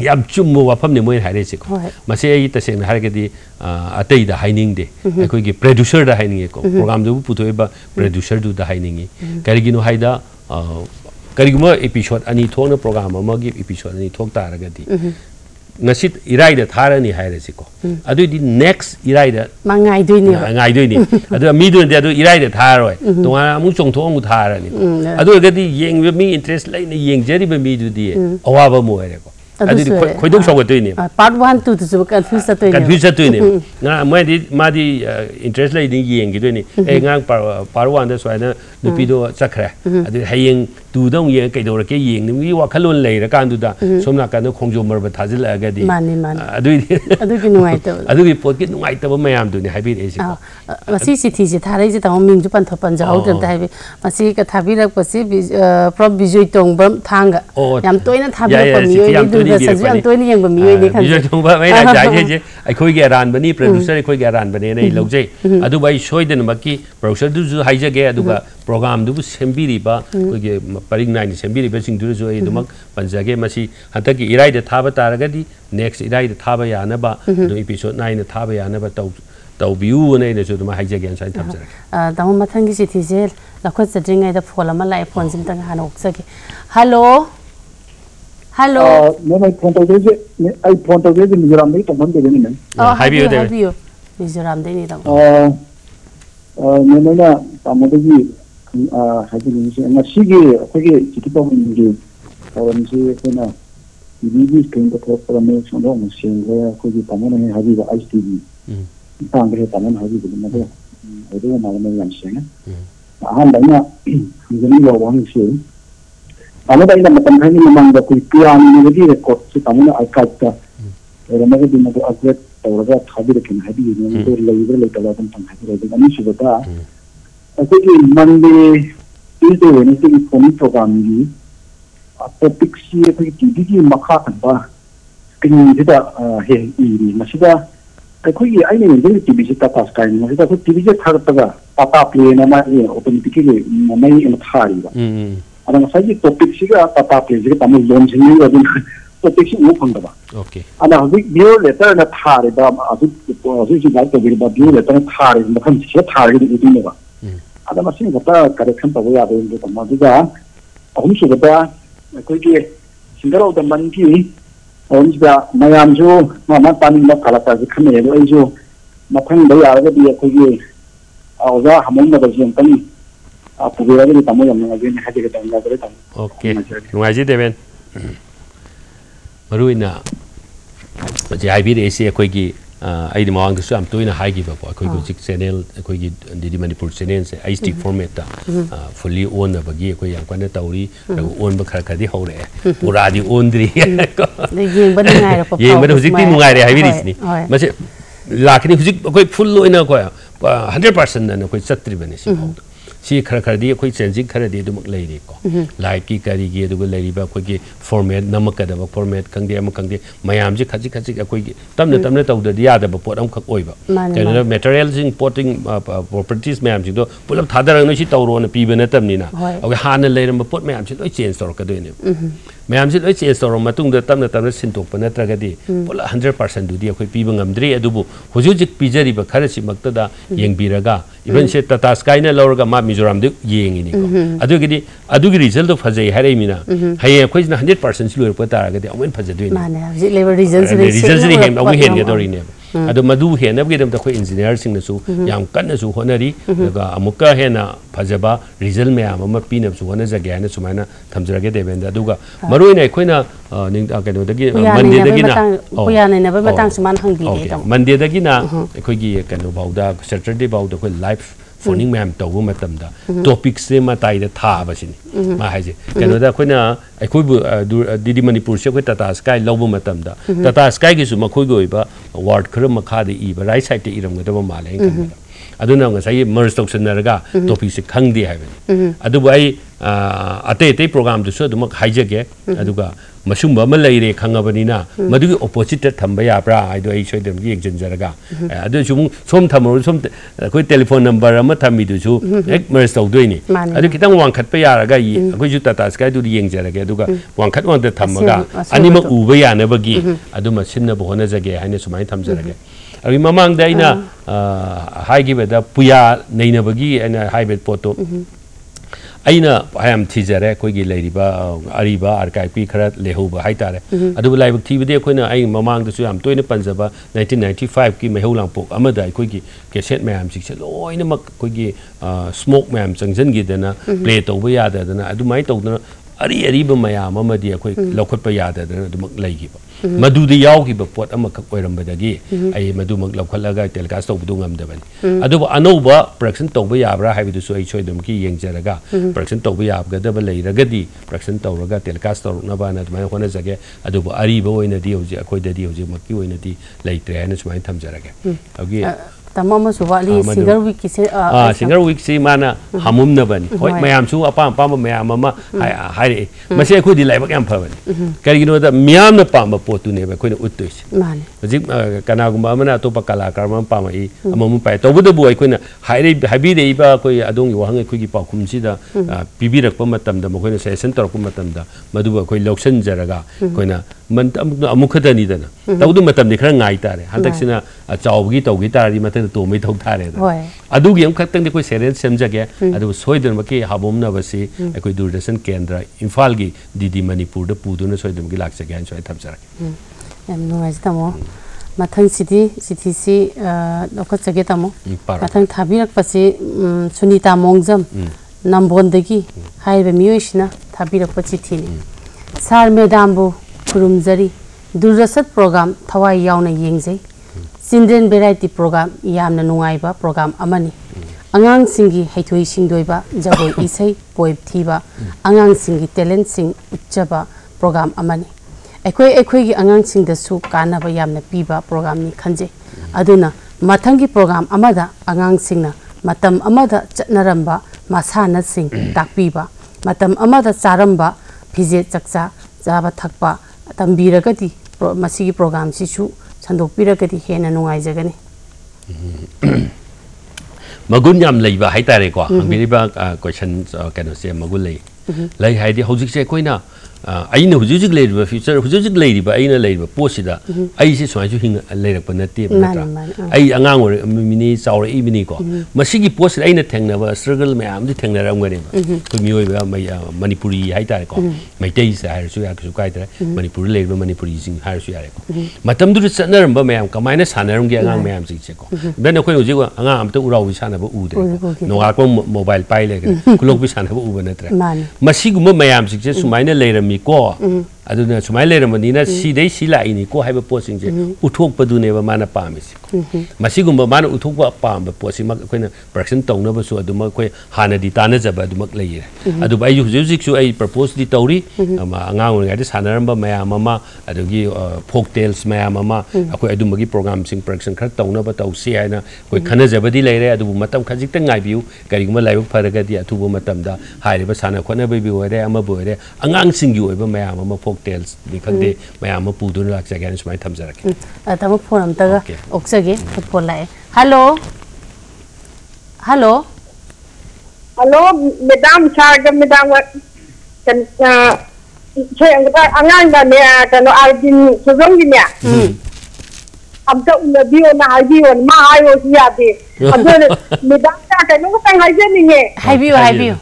ꯌꯥꯝ ꯆꯨꯝꯕ ꯋꯥꯐꯝꯅꯤ ꯃꯣꯏꯅ ꯍꯥꯏꯔꯛꯏꯁꯦꯀꯣ ꯃꯁꯤ ꯑꯩ ꯇꯁꯦꯡꯅ ꯍꯥꯏꯔꯒꯗꯤ ꯑꯇꯩꯗ ꯍꯥꯏꯅꯤꯡꯗꯦ ꯑꯩꯈꯣꯏꯒꯤ ꯄ꯭ꯔꯗ꯭ꯌꯨꯁꯔꯗ ꯍꯥꯏꯅꯤꯡꯉꯦꯀꯣ ꯄ꯭ꯔꯣꯒꯥꯝꯗꯨꯕꯨ ꯄꯨꯊꯣꯛꯏꯕ ꯄ꯭ꯔꯗ꯭ꯌꯨꯁꯔꯗꯨꯗ ꯍꯥꯏꯅꯤꯡꯉꯤ ꯀꯔꯤꯒꯤꯅꯣ ꯍꯥꯏꯗ ꯀꯔꯤꯒꯨꯝꯕ ꯏꯄꯤꯁꯣꯠ ꯑꯅꯤ ꯊꯣꯛꯅ ꯄ꯭ꯔꯣꯒꯥꯝ ꯑꯃꯒꯤ ꯏꯄꯤꯁꯣꯠ ꯑꯅꯤ ꯊꯣꯛ ꯇꯥꯔꯒꯗꯤ ꯉꯁꯤ ꯏꯔꯥꯏꯗ ꯊꯥꯔꯅꯤ ꯍꯥꯏꯔꯁꯤꯀꯣ ꯑꯗꯨꯏꯗꯤ ꯅꯦꯛꯁ ꯏꯔꯥꯏꯗ ꯉꯥꯏꯗꯣꯏꯅꯦꯕ ꯉꯥꯏꯗꯣꯏꯅꯤ ꯑꯗꯨꯒ ꯃꯤꯗꯨꯅꯗꯤ ꯑꯗꯨ ꯏꯔꯥꯏꯗ ꯊꯥꯔꯣꯏ ꯇꯣꯉꯥꯟꯅ ꯑꯃꯨꯛ ꯆꯣꯡꯊꯣꯛ ꯑꯃꯨꯛ ꯊꯥꯔꯅꯤ ꯑꯗꯨ ꯑꯣꯏꯔꯒꯗꯤ ꯌꯦꯡꯉꯤꯕ ꯃꯤ ꯏꯟꯇꯔꯦꯁ ꯂꯩꯅ ꯌꯦꯡꯖꯔꯤꯕ ꯃꯤꯗꯨꯗꯤ ꯑꯋꯥꯕ ꯑꯃ ꯑꯣꯏꯔꯦꯀꯣ अदुसु खोइदोक सगो तोइ नि पार्ट 1 2 दुसु का फ्युचर तोइ नि फ्युचर तोइ नि nga mai di ma di interest lai ding yeng gi toi ni e nga par par wan de swai na nu pi do cha khra adu hayeng tu dong ye kai do ra ke yeng ni wi wa khalon lai ra kan du da som na kan do khong jo mar ba tha jil ga di mani mani adu adu gi nu ai to adu gi pot gi nu ai to ma yam du ni hai bi e si ko ma si si thi si tha rai ji ta ming ju pan tho pan ja ho de dai bi ma si ka tha bi ra pa si pro bijoy tong bam thang ga yam toi na tha bi ra pa mi yo ꯇꯣꯡꯕ ꯑꯩꯅ ꯍꯥꯏꯖꯩꯁꯦ ꯑꯩꯈꯣꯏꯒꯤ ꯑꯔꯥꯟꯕꯅꯤ producer ꯑꯩꯈꯣꯏꯒꯤ ꯑꯔꯥꯟꯕꯅꯦꯅ ꯑꯩ ꯂꯧꯖꯩ ꯑꯗꯨꯕꯨ ꯑꯩ ꯁꯣꯏꯗꯅꯃꯛꯀꯤ ꯄ꯭ꯔꯗ꯭ꯌꯨꯁꯔꯗꯨꯁꯨ ꯍꯥꯏꯖꯒꯦ ꯑꯗꯨꯒ ꯄ꯭ꯔꯣꯒꯥꯝꯗꯨꯕꯨ ꯁꯦꯝꯕꯤꯔꯤꯕ ꯑꯩꯈꯣꯏꯒꯤ ꯄꯔꯤꯡ ꯅꯥꯏꯅ ꯁꯦꯝꯕꯤꯔꯤꯕꯁꯤꯡꯗꯨꯗꯁꯨ ꯑꯩ ꯑꯗꯨꯃꯛ ꯄꯟꯖꯒꯦ ꯃꯁꯤ ꯍꯟꯗꯛꯀꯤ ꯏꯔꯥꯏꯗ ꯊꯥꯕ ꯇꯥꯔꯒꯗꯤ ꯅꯦꯛꯁ ꯏꯔꯥꯏꯗ ꯊꯥꯕ ꯌꯥꯅꯕ ꯑꯗꯨꯝ ꯏꯄꯤꯁꯣꯠ ꯅꯥꯏꯅ ꯊꯥꯕ ꯌꯥꯅꯕ ꯇꯧ ꯇꯧꯕꯤꯌꯨꯅ ꯑꯩꯅꯁꯨ ꯑꯗꯨꯝ ꯍꯥꯏꯖꯒꯦꯅ ꯁꯨꯃꯥꯏꯅ ꯊꯝꯖꯔꯒꯦ ꯇꯥꯃꯣ ꯃꯊꯪꯒꯤ ꯆꯤꯊꯤꯁꯦ ꯂꯧꯈꯠꯆꯗ꯭ꯔꯤꯉꯩꯗ ꯐꯣꯟ ꯑꯃ ꯂꯥꯛꯑꯦ ꯐꯣꯟꯁꯤ ꯑꯝꯇꯪ ꯍꯥꯟꯅ ꯑꯣꯛꯆꯒꯦ ꯍꯜꯂꯣ Hello. Uh, ma'am, I phone tawde je I phone tawde je Mizoram dai tongman de ni ma'am. Oh, hi you there. Hi you. Mizoram dai ni tong. Uh, uh, ma'am na tamo de ji uh ha ji ni ji na shi ge Shige, ji ti pom ni ji. Tawon ji ko na ni ji ke ni ko ko me so no mo shin ge ko ji tamo na ha ji ga I T V. Mm. Tang ge tamo na ha ji ge na de. Ai de ma na yam shi na. Ah, da na. Ji ni lo wang shi. අමදයි නම් තමයි මම දකුපියා නිවැරදි record සමුන අකල්ත රමග දිනක අග්‍රත් තවරග හදිර කෙන හදි නේද ලයිබර ලකලතම් තමයි හදිර ගනි සුබතා අසකි මන්දේ ඊට වෙනසි කොමි ප්‍රෝග්‍රෑම් ගි ටොපික්ස් එකේ කිදිදි මකහන් බා ස්ක්‍රීන් දෙද හේ ඉරි මසිද අකුයි අයිනේ දෙවි ටිබිජ තපස් කයින් මසිද අකු ටිබිජ තරපග පතා ප්ලේ නමයි ඔපන් පිකිලේ මමයි එන තාරිවා ada ngasaji topik sih ya tata please kita tamu loan sih ni ada topik sih mau pun dah. Okay. Ada hari bio letter na thari dah, hari hari sih nak topik dah bio letter na thari, macam sih thari itu itu ni bah. Ada masih kita correction tahu ya ada untuk tamu juga. Aku sih kita, aku je singgah udah mandi. Aku juga mayam jo, mama paning nak kalau tak sih kami ada jo. Macam dah ada dia aku je. Aku dah hamil dah berjalan apabila ini tamu yang mengajukan hadir ke dalam negara tamu. Okey. Mengaji Deven. Maru ina. Jadi IB de AC aku ini ai di mawang kesu am tu ina high give up aku ini cik channel aku ini di Manipur channel se ai stick format ta fully own na bagi aku yang kena tauri aku own ba khar khadi hore pura di own dri ko yeng ba ngai ra pa yeng ba hujik ti ngai re IB de ni macam lakni hujik aku full lo ina ko 100% na ko chatri bane si bau ꯁꯤ ꯈꯔ ꯈꯔꯗꯤ ꯑꯩꯈꯣꯏ changing ꯈꯔꯗꯤ ꯑꯗꯨꯃꯛ ꯂꯩꯔꯤꯀꯣ ꯂꯥꯏꯚꯀꯤ ꯀꯔꯤꯒꯤ ꯑꯗꯨꯒ ꯂꯩꯔꯤꯕ ꯑꯩꯈꯣꯏꯒꯤ format ꯅꯝꯃꯛꯀꯗꯕ format ꯈꯪꯗꯦ ꯑꯃ ꯈꯪꯗꯦ ꯃꯌꯥꯝꯁꯦ ꯈꯖꯤꯛ ꯈꯖꯤꯛ ꯑꯩꯈꯣꯏꯒꯤ ꯇꯞꯅ ꯇꯞꯅ ꯇꯧꯗ꯭ꯔꯗꯤ ꯌꯥꯗꯕ ꯄꯣꯠ ꯑꯃꯈꯛ ꯑꯣꯏꯕ ꯀꯩꯅꯣꯗ ꯃꯦꯇꯔꯤꯌꯦꯜꯁꯤꯡ ꯄꯣꯠꯇꯤꯡ ꯄ꯭ꯔꯣꯄꯔꯇꯤꯁ ꯃꯌꯥꯝꯁꯤꯡꯗꯣ ꯄꯨꯂꯞ ꯊꯥꯗꯔꯒ ꯅꯣꯏ ꯁꯤ ꯇꯧꯔꯣꯅ ꯄꯤꯕ ꯅꯠꯇꯕꯅꯤꯅ ꯑꯩꯈꯣꯏ ꯍꯥꯟꯅ ꯂꯩꯔꯝꯕ ꯄꯣꯠ ꯃꯌꯥꯝꯁꯤ ꯂꯣꯏ ꯆꯦꯟꯖ ꯇꯧꯔꯛꯀꯗꯣꯏꯅꯦꯕ ꯃꯌꯥꯝꯁꯤ ꯂꯣꯏ ꯆꯦꯟꯖ ꯇꯧꯔꯕ ꯃꯇꯨꯡꯗ ꯇꯞꯅ ꯇꯞꯅ ꯁꯤꯟꯗꯣꯛꯄ ꯅꯠꯇ꯭ꯔꯒꯗꯤ ꯄꯨꯂꯞ ꯍꯟꯗ꯭ꯔꯦꯗ ꯄꯥꯔꯁꯦꯟꯗꯨꯗꯤ ꯑꯩꯈꯣꯏ ꯄꯤꯕ ꯉꯝꯗ꯭ꯔꯤ ꯑꯗꯨꯕꯨ ꯍꯧꯖꯤꯛ ꯍꯧꯖꯤꯛ ꯄꯤꯖꯔꯤꯕ ꯈꯔꯁꯤꯃꯛꯇꯗ ꯌꯦꯡꯕꯤꯔꯒ ꯏꯚꯟ ꯁꯦ ꯇꯥꯇꯥ ꯁ꯭ꯀꯥꯏꯅ ꯂꯧꯔꯒ ꯃꯥ ꯃꯤꯖꯣꯔꯥꯝꯗ ꯌꯦꯡꯉꯤꯅꯤꯀꯣ ꯑꯗꯨꯒꯤꯗꯤ ꯑꯗꯨꯒꯤ ꯔꯤꯖꯜꯗꯣ ꯐꯖꯩ ꯍꯥꯏꯔꯛꯏꯃꯤꯅ ꯍꯌꯦꯡ ꯑꯩꯈꯣꯏꯁꯤꯅ ꯍꯟꯗ꯭ꯔꯦꯗ ꯄꯥꯔꯁꯦꯟꯁꯤ ꯂꯣꯏꯔꯛꯄ ꯇꯥꯔꯒꯗꯤ ꯑꯃꯨꯛ ꯍꯦꯟꯅ ꯐꯖꯗꯣꯏꯅꯤ ꯔꯤꯖꯜꯁꯤꯗ ꯍꯦꯟꯅ ꯑꯃꯨꯛ ꯍꯦꯟꯒꯗꯧꯔꯤꯅꯦꯕ ꯑꯗꯣ ꯃꯗꯨ ꯍꯦꯟꯅꯕꯒꯤꯗꯃꯛꯇ ꯑꯩꯈꯣꯏ ꯏꯟꯖꯤꯅꯤꯌꯔꯁꯤꯡꯅꯁꯨ ꯌꯥꯝ ꯀꯟꯅꯁꯨ ꯍꯣꯠꯅꯔꯤ ꯑꯗꯨꯒ ꯑꯃꯨꯛꯀ ꯍꯦꯟꯅ ꯐꯖꯕ ꯔꯤꯖꯜ ꯃꯌꯥꯝ ꯑꯃ ꯄꯤꯅꯕꯁꯨ ꯍꯣꯠꯅꯖꯒꯦ ꯍꯥꯏꯅ ꯁꯨꯃꯥꯏꯅ ꯊꯝꯖꯔꯒꯦ ꯗꯦꯕꯦꯟꯗ ꯑꯗꯨꯒ ꯃꯔꯨꯑꯣꯏꯅ ꯑꯩꯈꯣꯏꯅ ꯀꯩꯅꯣꯗꯒꯤ ꯃꯟꯗꯦꯗꯒꯤꯅ ꯌꯥꯅꯅꯕ ꯃꯇꯥꯡꯁꯤ ꯃꯥꯅ ꯍꯪꯕꯤꯔꯦ ꯃꯟꯗꯦꯗꯒꯤꯅ ꯑꯩꯈꯣꯏꯒꯤ ꯀꯩꯅꯣꯐꯥꯎꯗ ꯁꯦꯇꯔꯗꯦ ꯐꯥꯎꯗ ꯑꯩꯈꯣꯏ ꯂꯥꯏꯐ ꯐꯣꯔꯅꯤꯡ ꯃꯌꯥꯝ ꯇꯧꯕ ꯃꯇꯝꯗ ꯇꯣꯄꯤꯛꯁꯦ ꯃꯇꯥꯏꯗ ꯊꯥꯕꯁꯤꯅꯤ ꯃꯥ ꯍꯥꯏꯁꯦ ꯀꯩꯅꯣꯗ ꯑꯩꯈꯣꯏꯅ ꯑꯩꯈꯣꯏꯕꯨ ꯗꯤꯗꯤ ꯃꯅꯤꯄꯨꯔꯁꯦ ꯑꯩꯈꯣꯏ ꯇꯥꯇꯥ ꯁ꯭ꯀꯥꯏ ꯂꯧꯕ ꯃꯇꯝꯗ ꯇꯥꯇꯥ ꯁ꯭ꯀꯥꯏꯒꯤꯁꯨ ꯃꯈꯣꯏꯒꯤ ꯑꯣꯏꯕ ꯋꯥꯔꯗ ꯈꯔ ꯃꯈꯥꯗ ꯏꯕ ꯔꯥꯏꯠ ꯁꯥꯏꯗꯇ ꯏꯔꯝꯒꯗꯕ ꯃꯥꯜꯂꯦ ꯑꯩꯅ ꯈꯟꯕꯗ ꯑꯗꯨꯅ ꯉꯁꯥꯏꯒꯤ ꯃꯔꯖ ꯇꯧꯁꯟꯅꯔꯒ ꯇꯣꯄꯤꯛꯁꯦ ꯈꯪꯗꯦ ꯍꯥꯏꯕꯅꯤ ꯑꯗꯨꯕꯨ ꯑꯩ ꯑꯇꯩ ꯑꯇꯩ ꯄ꯭ꯔꯣꯒꯥꯝꯗꯨꯁꯨ ꯑꯗꯨꯃꯛ ꯍꯥꯏꯖꯒꯦ ꯑꯗꯨꯒ ꯃꯁꯨꯝꯕ ꯑꯃ ꯂꯩꯔꯦ ꯈꯪꯉꯕꯅꯤꯅ ꯃꯗꯨꯒꯤ ꯑꯣꯄꯣꯖꯤꯠꯇ ꯊꯝꯕ ꯌꯥꯕ꯭ꯔꯥ ꯍꯥꯏꯗꯣ ꯑꯩ ꯁꯣꯏꯗꯅ ꯌꯦꯡꯁꯤꯟꯖꯔꯒ ꯑꯗꯨꯁꯨ ꯑꯃꯨꯛ ꯁꯣꯝ ꯊꯝꯃꯨꯔ ꯁꯣꯝ ꯑꯩꯈꯣꯏ ꯇꯦꯂꯤꯐꯣꯟ ꯅꯝꯕꯔ ꯑꯃ ꯊꯝꯃꯤꯗꯨꯁꯨ ꯍꯦꯛ ꯃꯔꯖ ꯇꯧꯗꯣꯏꯅꯤ ꯑꯗꯨ ꯈꯤꯇꯪ ꯋꯥꯡꯈꯠꯄ ꯌꯥꯔꯒ ꯑꯩꯈꯣꯏꯁꯨ ꯇꯥꯇꯥ ꯁ꯭ꯀꯥꯏꯗꯨꯗ ꯌꯦꯡꯖꯔꯒꯦ ꯑꯗꯨꯒ ꯋꯥꯡꯈꯠ ꯋꯥꯡꯈꯠ ꯊꯝꯃꯒ ꯑꯅꯤꯃꯛ ꯎꯕ ꯌꯥꯅꯕꯒꯤ ꯑꯗꯨꯃ ꯁꯤꯟꯅꯕ ꯍꯣꯠꯅꯖꯒꯦ ꯍꯥꯏꯅ ꯁꯨꯃꯥꯏꯅ ꯊꯝꯖꯔꯒꯦ ꯑꯗꯨꯒꯤ ꯃꯃꯥꯡꯗ ꯑꯩꯅ ꯍꯥꯏꯈꯤꯕꯗ ꯄꯨꯌꯥ ꯅꯩꯅꯕꯒꯤ ꯑꯩꯅ ꯍꯥꯏꯕ ꯄꯣꯠꯇꯣ ꯑꯩꯅ ꯌꯥꯝ ꯊꯤꯖꯔꯦ ꯑꯩꯈꯣꯏꯒꯤ ꯂꯩꯔꯤꯕ ꯑꯔꯤꯕ ꯑꯥꯔꯀꯥꯏꯄꯤ ꯈꯔ ꯂꯩꯍꯧꯕ ꯍꯥꯏꯇꯥꯔꯦ ꯑꯗꯨꯕꯨ ꯂꯥꯏꯕꯛ ꯊꯤꯕꯗꯤ ꯑꯩꯈꯣꯏꯅ ꯑꯩ ꯃꯃꯥꯡꯗꯁꯨ ꯌꯥꯝ ꯇꯣꯏꯅ ꯄꯟꯖꯕ ꯅꯥꯏꯟꯇꯤꯟ ꯅꯥꯏꯟꯇꯤ ꯐꯥꯏꯚꯀꯤ ꯃꯩꯍꯧ ꯂꯥꯡꯄꯣꯛ ꯑꯃꯗ ꯑꯩꯈꯣꯏꯒꯤ ꯀꯦꯁꯦꯠ ꯃꯌꯥꯝꯁꯤꯡꯁꯦ ꯂꯣꯏꯅꯃꯛ ꯑꯩꯈꯣꯏꯒꯤ ꯁ꯭ꯃꯣꯛ ꯃꯌꯥꯝ ꯆꯪꯁꯤꯟꯈꯤꯗꯅ ꯄ꯭ꯂꯦ ꯇꯧꯕ ꯌꯥꯗꯗꯅ ꯑꯗꯨꯃꯥꯏꯅ ꯇꯧꯗꯅ ꯑꯔꯤ ꯑꯔꯤꯕ ꯃꯌꯥꯝ ꯑꯃꯗꯤ ꯑꯩꯈꯣꯏ ꯂꯧꯈꯠꯄ ꯌꯥꯗꯗꯅ ꯑꯗꯨꯃꯛ ꯂꯩꯈꯤꯕ ꯃꯗꯨꯗ ꯌꯥꯎꯈꯤꯕ ꯄꯣꯠ ꯑꯃꯈꯛ ꯑꯣꯏꯔꯝꯕꯗꯒꯤ ꯑꯩ ꯃꯗꯨꯃꯛ ꯂꯧꯈꯠꯂꯒ ꯇꯦꯂꯤꯀꯥꯁ ꯇꯧꯕꯗꯨ ꯉꯝꯗꯕꯅꯤ ꯑꯗꯨꯕꯨ ꯑꯅꯧꯕ ꯄ꯭ꯔꯗꯛꯁꯟ ꯇꯧꯕ ꯌꯥꯕ꯭ꯔꯥ ꯍꯥꯏꯕꯗꯨꯁꯨ ꯑꯩ ꯁꯣꯏꯗꯅꯃꯛꯀꯤ ꯌꯦꯡꯖꯔꯒ ꯄ꯭ꯔꯗꯛꯁꯟ ꯇꯧꯕ ꯌꯥꯒꯗꯕ ꯂꯩꯔꯒꯗꯤ ꯄ꯭ꯔꯗꯛꯁꯟ ꯇꯧꯔꯒ ꯇꯦꯂꯤꯀꯥꯁ ꯇꯧꯔꯛꯅꯕꯅ ꯑꯗꯨꯃꯥꯏꯅ ꯍꯣꯠꯅꯖꯒꯦ ꯑꯗꯨꯕꯨ ꯑꯔꯤꯕ ꯑꯣꯏꯅꯗꯤ ꯍꯧꯖꯤꯛ ꯑꯩꯈꯣꯏꯗꯗꯤ ꯍꯧꯖꯤꯛꯃꯛꯀꯤ ꯑꯣꯏꯅꯗꯤ ꯂꯩꯇ꯭ꯔꯦ ꯍꯥꯏꯅ ꯁꯨꯃꯥꯏꯅ ꯊꯝꯖꯔꯒꯦ ꯍꯧꯖꯤꯛ ꯇꯥꯃꯣ ꯑꯃꯁꯨ ꯋꯥꯠꯂꯤ ꯁꯤꯡꯒꯔ ꯋꯤꯛꯀꯤꯁꯦ ꯁꯤꯡꯒꯔ ꯋꯤꯛꯁꯤ ꯃꯥꯅ ꯍꯥꯃꯨꯝꯅꯕꯅꯤ ꯍꯣꯏ ꯃꯌꯥꯝꯁꯨ ꯑꯄꯥꯝ ꯑꯄꯥꯝꯕ ꯃꯌꯥꯝ ꯑꯃ ꯍꯥꯏꯔꯛꯏ ꯃꯁꯤ ꯑꯩꯈꯣꯏꯗꯤ ꯂꯥꯏꯕꯛ ꯌꯥꯝ ꯐꯕꯅꯤ ꯀꯔꯤꯒꯤꯅꯣꯗ ꯃꯤꯌꯥꯝꯅ ꯄꯥꯝꯕ ꯄꯣꯠꯇꯨꯅꯦꯕ ꯑꯩꯈꯣꯏꯅ ꯎꯠꯇꯣꯏꯁꯦ ꯍꯧꯖꯤꯛ ꯀꯅꯥꯒꯨꯝꯕ ꯑꯃꯅ ꯑꯇꯣꯞꯄ ꯀꯂꯥꯀꯥꯔ ꯑꯃ ꯄꯥꯝꯃꯛꯏ ꯑꯃꯃꯨꯛ ꯄꯥꯏ ꯇꯧꯕꯇꯕꯨ ꯑꯩꯈꯣꯏꯅ ꯍꯥꯏꯕꯤꯔꯛꯏꯕ ꯑꯩꯈꯣꯏ ꯑꯗꯣꯝꯒꯤ ꯋꯥꯍꯪ ꯑꯩꯈꯣꯏꯒꯤ ꯄꯥꯎꯈꯨꯝꯁꯤꯗ ꯄꯤꯕꯤꯔꯛꯄ ꯃꯇꯝꯗ ꯃꯈꯣꯏꯅ ꯁꯖꯦꯁꯟ ꯇꯧꯔꯛꯄ ꯃꯇꯝꯗ ꯃꯗꯨꯕꯨ ꯑꯩꯈꯣꯏ ꯂꯧꯁꯤꯟꯖꯔꯒ ꯑꯩꯈꯣꯏꯅ ꯑꯃꯨꯛ ꯈꯛꯇꯅꯤꯗꯅ ꯇꯧꯗꯨ ꯃꯇꯝꯗꯤ ꯈꯔ ꯉꯥꯏ ꯇꯥꯔꯦ ꯍꯟꯗꯛꯁꯤꯅ ꯆꯥꯎꯕꯒꯤ ꯇꯧꯈꯤ ꯇꯥꯔꯗꯤ ꯃꯊꯪꯗ ꯇꯣꯡꯕꯒꯤ ꯇꯧ ꯇꯥꯔꯦꯗꯅ ꯑꯗꯨꯒꯤ ꯑꯃꯈꯛꯇꯪꯗꯤ ꯑꯩꯈꯣꯏ ꯁꯦꯔꯦꯟ ꯁꯦꯝꯖꯒꯦ ꯑꯗꯨꯕꯨ ꯁꯣꯏꯗꯅꯃꯛꯀꯤ ꯍꯥꯕꯣꯝꯅꯕꯁꯤ ꯑꯩꯈꯣꯏ ꯗꯨꯔꯗꯔꯁꯟ ꯀꯦꯟꯗ꯭ꯔ ꯏꯝꯐꯥꯜꯒꯤ ꯗꯤꯗꯤ ꯃꯅꯤꯄꯨꯔꯗ ꯄꯨꯗꯨꯅ ꯁꯣꯏꯗꯅꯃꯛꯀꯤ ꯂꯥꯛꯆꯒꯦ ꯍꯥꯏꯅ ꯁꯨꯃꯥꯏꯅ ꯊꯝꯖꯔꯒꯦ ꯌꯥꯝ ꯅꯨꯡꯉꯥꯏꯖꯩ ꯇꯥꯃꯣ ꯃꯊꯪꯁꯤꯗꯤ ꯆꯤꯊꯤꯁꯤ ꯂꯧꯈꯠꯆꯒꯦ ꯇꯥꯃꯣ ꯃꯊꯪ ꯊꯥꯕꯤꯔꯛꯄꯁꯤ ꯁꯨꯅꯤꯇꯥ ꯃꯣꯡꯖꯝ ꯅꯝꯕꯣꯟꯗꯒꯤ ꯍꯥꯏꯔꯤꯕ ꯃꯤꯑꯣꯏꯁꯤꯅ ꯊꯥꯕꯤꯔꯛꯄ ꯆꯤꯊꯤꯅꯤ ꯁꯥꯔ ꯃꯦꯗꯥꯝꯕꯨ ꯈꯨꯔꯨꯝꯖꯔꯤ ꯗꯨꯔꯁꯠ ꯄ꯭ꯔꯣꯒ꯭ꯔꯥꯝ ꯊꯋꯥꯏ ꯌꯥꯎꯅ ꯌꯦꯡꯖꯩ ꯆꯤꯜꯗ꯭ꯔꯦꯟ ꯚꯦꯔꯥꯏꯇꯤ ꯄ꯭ꯔꯣꯒ꯭ꯔꯥꯝ ꯌꯥꯝꯅ ꯅꯨꯡꯉꯥꯏꯕ ꯄ꯭ꯔꯣꯒ꯭ꯔꯥꯝ ꯑꯃꯅꯤ ꯑꯉꯥꯡꯁꯤꯡꯒꯤ ꯍꯩꯊꯣꯏ ꯁꯤꯡꯊꯣꯏꯕ ꯖꯒꯣꯏ ꯏꯁꯩ ꯄꯣꯏꯝ ꯊꯤꯕ ꯑꯉꯥꯡꯁꯤꯡꯒꯤ ꯇꯦꯂꯦꯟꯠꯁꯤꯡ ꯎꯠꯆꯕ ꯄ꯭ꯔꯣꯒ꯭ꯔꯥꯝ ꯑꯃꯅꯤ ꯑꯩꯈꯣꯏ ꯑꯩꯈꯣꯏꯒꯤ ꯑꯉꯥꯡꯁꯤꯡꯗꯁꯨ ꯀꯥꯟꯅꯕ ꯌꯥꯝꯅ ꯄꯤꯕ ꯄ꯭ꯔꯣꯒ꯭ꯔꯥꯝꯅꯤ ꯈꯟꯖꯩ ꯑꯗꯨꯅ ꯃꯊꯪꯒꯤ ꯄ꯭ꯔꯣꯒ꯭ꯔꯥꯝ ꯑꯃꯗ ꯑꯉꯥꯡꯁꯤꯡꯅ ꯃꯇꯝ ꯑꯃꯗ ꯆꯠꯅꯔꯝꯕ ꯃꯁꯥꯟꯅꯁꯤꯡ ꯇꯥꯛꯄꯤꯕ ꯃꯇꯝ ꯑꯃꯗ ꯆꯥꯔꯝꯕ ꯐꯤꯖꯦꯠ ꯆꯛꯆꯥ ꯆꯥꯕ ꯊꯛꯄ ꯇꯝꯕꯤꯔꯒꯗꯤ ꯄ꯭ꯔꯣ- ꯃꯁꯤꯒꯤ ꯄ꯭ꯔꯣꯒ꯭ꯔꯥꯝꯁꯤꯁꯨ ꯁꯟꯗꯣꯛꯄꯤꯔꯒꯗꯤ ꯍꯦꯟꯅ ꯅꯨꯡꯉꯥꯏꯖꯒꯅꯤ ꯃꯒꯨꯟ ꯌꯥꯝ ꯂꯩꯕ ꯍꯥꯏꯇꯥꯔꯦꯀꯣ ꯍꯪꯕꯤꯔꯤꯕ ꯀꯣꯏꯁꯟ ꯀꯩꯅꯣꯁꯦ ꯃꯒꯨꯟ ꯂꯩ ꯂꯩ ꯍꯥꯏꯗꯤ ꯍꯧꯖꯤꯛꯁꯦ ꯑꯩꯈꯣꯏꯅ ꯑ, ꯑꯩꯅ ꯍꯧꯖꯤꯛ ꯍꯧꯖꯤꯛ ꯂꯩꯔꯤꯕ ꯐ꯭ꯌꯨꯆꯔ ꯍꯧꯖꯤꯛ ꯍꯧꯖꯤꯛ ꯂꯩꯔꯤꯕ ꯑꯩꯅ ꯂꯩꯔꯤꯕ ꯄꯣꯠꯁꯤꯗ ꯑꯩꯁꯦ ꯁꯨꯃꯥꯏꯅꯁꯨ ꯍꯤꯡ ꯂꯩꯔꯛꯄ ꯅꯠꯇꯦꯕ ꯃꯥꯅꯤ, ꯅꯠꯇ꯭ꯔꯥ ꯃꯥꯅꯤ, ꯑ. ꯑꯩ ꯑꯉꯥꯡ ꯑꯣꯏꯔꯛꯃꯤꯅꯤ ꯆꯥꯎꯔꯛꯏꯕꯅꯤꯀꯣ ꯃꯁꯤꯒꯤ ꯄꯣꯠꯁꯤꯗ ꯑꯩꯅ ꯊꯦꯡꯅꯕ ꯁ꯭ꯇ꯭ꯔꯒꯜ ꯃꯌꯥꯝꯗꯤ ꯊꯦꯡꯅꯔꯝꯒꯅꯦꯕ ꯑꯩꯈꯣꯏ ꯃꯤꯑꯣꯏꯕ ꯃꯩ- ꯑ, ꯃꯅꯤꯄꯨꯔꯤ ꯍꯥꯏꯇꯥꯔꯦꯀꯣ ꯃꯩꯇꯩꯁꯦ ꯍꯥꯏꯔꯁꯨ ꯌꯥ ꯀꯩꯁꯨ ꯀꯥꯏꯗ꯭ꯔꯦ ꯃꯅꯤꯄꯨꯔꯗ ꯂꯩꯔꯤꯕ ꯃꯅꯤꯄꯨꯔꯤꯁꯤꯡ ꯍꯥꯏꯔꯁꯨ ꯌꯥꯔꯦꯀꯣ ꯃꯇꯝꯗꯨꯗ ꯆꯠꯅꯔꯝꯕ ꯃꯌꯥꯝ ꯀꯃꯥꯏꯅ ꯁꯥꯟꯅꯔꯝꯒꯦ ꯑꯉꯥꯡ ꯃꯌꯥꯝꯁꯤꯡꯁꯦꯀꯣ ꯏꯚꯟ ꯑꯩꯈꯣꯏ ꯍꯧꯖꯤꯛ ꯑꯉꯥꯡ ꯑꯝꯇ ꯎꯔꯥꯎꯕꯤ ꯁꯥꯟꯅꯕ ꯎꯗ꯭ꯔꯦ ꯎꯗꯦ, ꯎꯗꯦ. ꯅꯣꯡꯉꯥꯜꯂꯛꯄ ꯃꯣ- ꯃꯣꯕꯥꯏꯜ ꯄꯥꯏ ꯂꯩꯈ꯭ꯔꯦ ꯈꯨꯂꯣꯛꯄꯤ ꯁꯥꯟꯅꯕ ꯎꯕ ꯅꯠꯇ꯭ꯔꯦ ꯃꯥꯅꯤ. ꯃꯁꯤꯒꯨꯝꯕ ꯃꯌꯥꯝꯁꯤꯡꯁꯦ ꯁꯨꯃꯥꯏꯅ 米过 ꯑꯗꯨꯅ ꯁꯨꯃꯥꯏꯅ ꯂꯩꯔꯝꯕꯅꯤꯅ ꯁꯤꯗꯩ ꯁꯤ ꯂꯥꯛꯏꯅꯤꯀꯣ ꯍꯥꯏꯕ ꯄꯣꯠꯁꯤꯡꯁꯦ ꯎꯠꯊꯣꯛꯄꯗꯨꯅꯦꯕ ꯃꯥꯅ ꯄꯥꯝꯃꯤꯁꯦ ꯃꯁꯤꯒꯨꯝꯕ ꯃꯥꯅ ꯎꯠꯊꯣꯛꯄ ꯄꯥꯝꯕ ꯄꯣꯠꯁꯤꯃꯛ ꯑꯩꯈꯣꯏꯅ ꯄ꯭ꯔꯗꯛꯁꯟ ꯇꯧꯅꯕꯁꯨ ꯑꯗꯨꯃꯛ ꯑꯩꯈꯣꯏ ꯍꯥꯟꯅꯗꯤ ꯇꯥꯟꯅꯖꯕ ꯑꯗꯨꯃꯛ ꯂꯩꯔꯦ ꯑꯗꯨꯕꯨ ꯑꯩ ꯍꯧꯖꯤꯛ ꯍꯧꯖꯤꯛꯁꯨ ꯑꯩ ꯄ꯭ꯔꯄꯣꯁꯇꯤ ꯇꯧꯔꯤ ꯑꯃ ꯑꯉꯥꯡ ꯑꯣꯏꯔꯤꯉꯩꯗ ꯁꯥꯟꯅꯔꯝꯕ ꯃꯌꯥꯝ ꯑꯃ ꯑꯗꯒꯤ ꯐꯣꯛ ꯇꯦꯜꯁ ꯃꯌꯥꯝ ꯑꯃ ꯑꯩꯈꯣꯏ ꯑꯗꯨꯝꯕꯒꯤ ꯄ꯭ꯔꯣꯒ꯭ꯔꯥꯝꯁꯤꯡ ꯄ꯭ꯔꯗꯛꯁꯟ ꯈꯔ ꯇꯧꯅꯕ ꯇꯧꯁꯤ ꯍꯥꯏꯅ ꯑꯩꯈꯣꯏ ꯈꯟꯅꯖꯕꯗꯤ ꯂꯩꯔꯦ ꯑꯗꯨꯕꯨ ꯃꯇꯝ ꯈꯖꯤꯛꯇꯪ ꯉꯥꯏꯕꯤꯌꯨ ꯀꯔꯤꯒꯨꯝꯕ ꯂꯥꯏꯕꯛ ꯐꯔꯒꯗꯤ ꯑꯊꯨꯕ ꯃꯇꯝꯗ ꯍꯥꯏꯔꯤꯕ ꯁꯥꯟꯅ ꯈꯣꯠꯅꯕꯒꯤ ꯑꯣꯏꯔꯦ ꯑꯃꯕꯨ ꯑꯣꯏꯔꯦ ꯑꯉꯥꯡꯁꯤꯡꯒꯤ ꯑꯣꯏꯕ ꯃꯌꯥꯝ ꯑꯃ ꯐꯣꯛ ꯇꯦꯜꯁꯅꯤ ꯈꯪꯗꯦ ꯃꯌꯥꯝ ꯑꯃ ꯄꯨꯗꯨꯅ ꯂꯥꯛꯆꯒꯦ ꯍꯥꯏꯅ ꯁꯨꯃꯥꯏꯅ ꯊꯝꯖꯔꯛꯀꯦ ꯑ, ꯇꯥꯃꯣ ꯐꯣꯟ ꯑꯝꯇꯒ Okay. ꯑꯣꯛꯆꯒꯦ ꯐꯨꯠꯕꯣꯜ ꯂꯥꯛꯑꯦ ꯍꯜꯂꯣ ꯍꯜꯂꯣ ꯍꯜꯂꯣ ꯃꯦꯗꯥꯝ ꯁꯥꯔꯒ ꯃꯦꯗꯥꯝ ꯑꯉꯥꯡꯗꯅꯦ ꯀꯩꯅꯣ ꯑꯥꯔꯖꯤꯟ ꯁꯨꯖꯝꯒꯤꯅꯦ ꯑꯝꯇ ꯎꯅꯕꯤꯌꯣꯅ ꯍꯥꯏꯕꯤꯌꯣꯅ ꯃꯥ ꯍꯥꯏꯌꯣꯁꯨ ꯌꯥꯗꯦ ꯑꯗꯨꯅ ꯃꯦꯗꯥꯝꯗ ꯀꯩꯅꯣꯝꯇꯪ ꯍꯥꯏꯖꯅꯤꯡꯉꯦ ꯍꯥꯏꯕꯤꯌꯨ ꯍꯥꯏꯕꯤꯌꯨ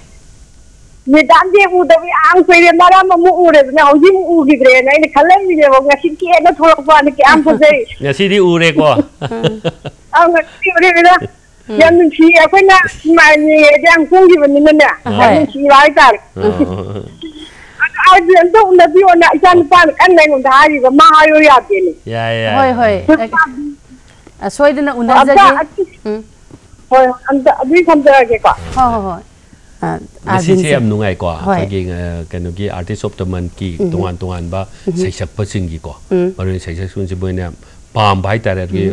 ꯃꯦꯗꯥꯝꯁꯦ ꯎꯗꯕ ꯌꯥꯝ ꯀꯨꯏꯔꯦ ꯃꯔꯝ ꯑꯃꯨꯛ ꯎꯔꯦꯗꯅ ꯍꯧꯖꯤꯛ ꯑꯃꯨꯛ ꯎꯈꯤꯗ꯭ꯔꯦꯅ ꯑꯩꯅ ꯈꯜꯂꯝꯃꯤꯅꯦꯕ ꯉꯁꯤ ꯀꯦꯅ ꯊꯣꯛꯂꯛꯄꯅ ꯀꯌꯥꯝ ꯐꯖꯩ ꯉꯁꯤꯗꯤ ꯎꯔꯦꯀꯣ ꯑ ꯉꯁꯤ ꯎꯔꯦꯗꯅ ꯌꯥꯝ ꯅꯨꯡꯁꯤꯌꯦ ꯑꯩꯈꯣꯏꯅ ꯌꯦꯡꯉꯦꯗꯤ ꯌꯥꯝ ꯀꯨꯝꯈꯤꯕꯅꯤꯅꯅꯦ ꯌꯥꯝ ꯍꯣꯏ. ꯅꯨꯡꯁꯤꯕ ꯍꯥꯏꯇꯥꯔꯦ ꯑꯗꯨ ꯑꯝꯇ ꯎꯅꯕꯤꯌꯣꯅ ꯏꯆꯥ ꯅꯨꯄꯥꯅ ꯀꯟꯅ ꯑꯩꯉꯣꯟꯗ ꯍꯥꯏꯔꯤꯕ ꯃꯥ ꯍꯥꯏꯌꯣ ꯌꯥꯗꯦꯅꯦ ꯌꯥꯏ ꯌꯥꯏ ꯍꯣꯏ ꯍꯣꯏ ꯑ, ꯁꯣꯏꯗꯅ ꯑꯝꯇ ꯎꯅꯖꯒꯦ ꯎꯝ. ꯍꯣꯏ ꯑꯝꯇ ꯑꯗꯨꯗꯤ ꯊꯝꯖꯔꯒꯦꯀꯣ ꯍꯣꯏ ꯍꯣꯏ ꯍꯣꯏ ꯑ, ꯉꯁꯤꯁꯦ ꯑꯥꯔꯖꯤꯟꯁꯦ. ꯌꯥꯝ ꯅꯨꯡꯉꯥꯏꯀꯣ ꯍꯣꯏ. ꯑꯩꯈꯣꯏꯒꯤ ꯑ, ꯀꯩꯅꯣꯒꯤ ꯑꯥꯔꯇꯤꯁ ꯑꯣꯐ ꯗ ꯃꯟꯠꯀꯤ ꯇꯣꯉꯥꯟ ꯇꯣꯉꯥꯟꯕ ꯁꯩꯁꯛꯄꯁꯤꯡꯒꯤꯀꯣ ꯃꯔꯨꯑꯣꯏꯅ ꯁꯩꯁꯛꯁꯤꯡꯁꯦ ꯃꯣꯏꯅ ꯄꯥꯝꯕ ꯍꯥꯏꯇꯥꯔꯦ ꯑꯗꯨꯒꯤ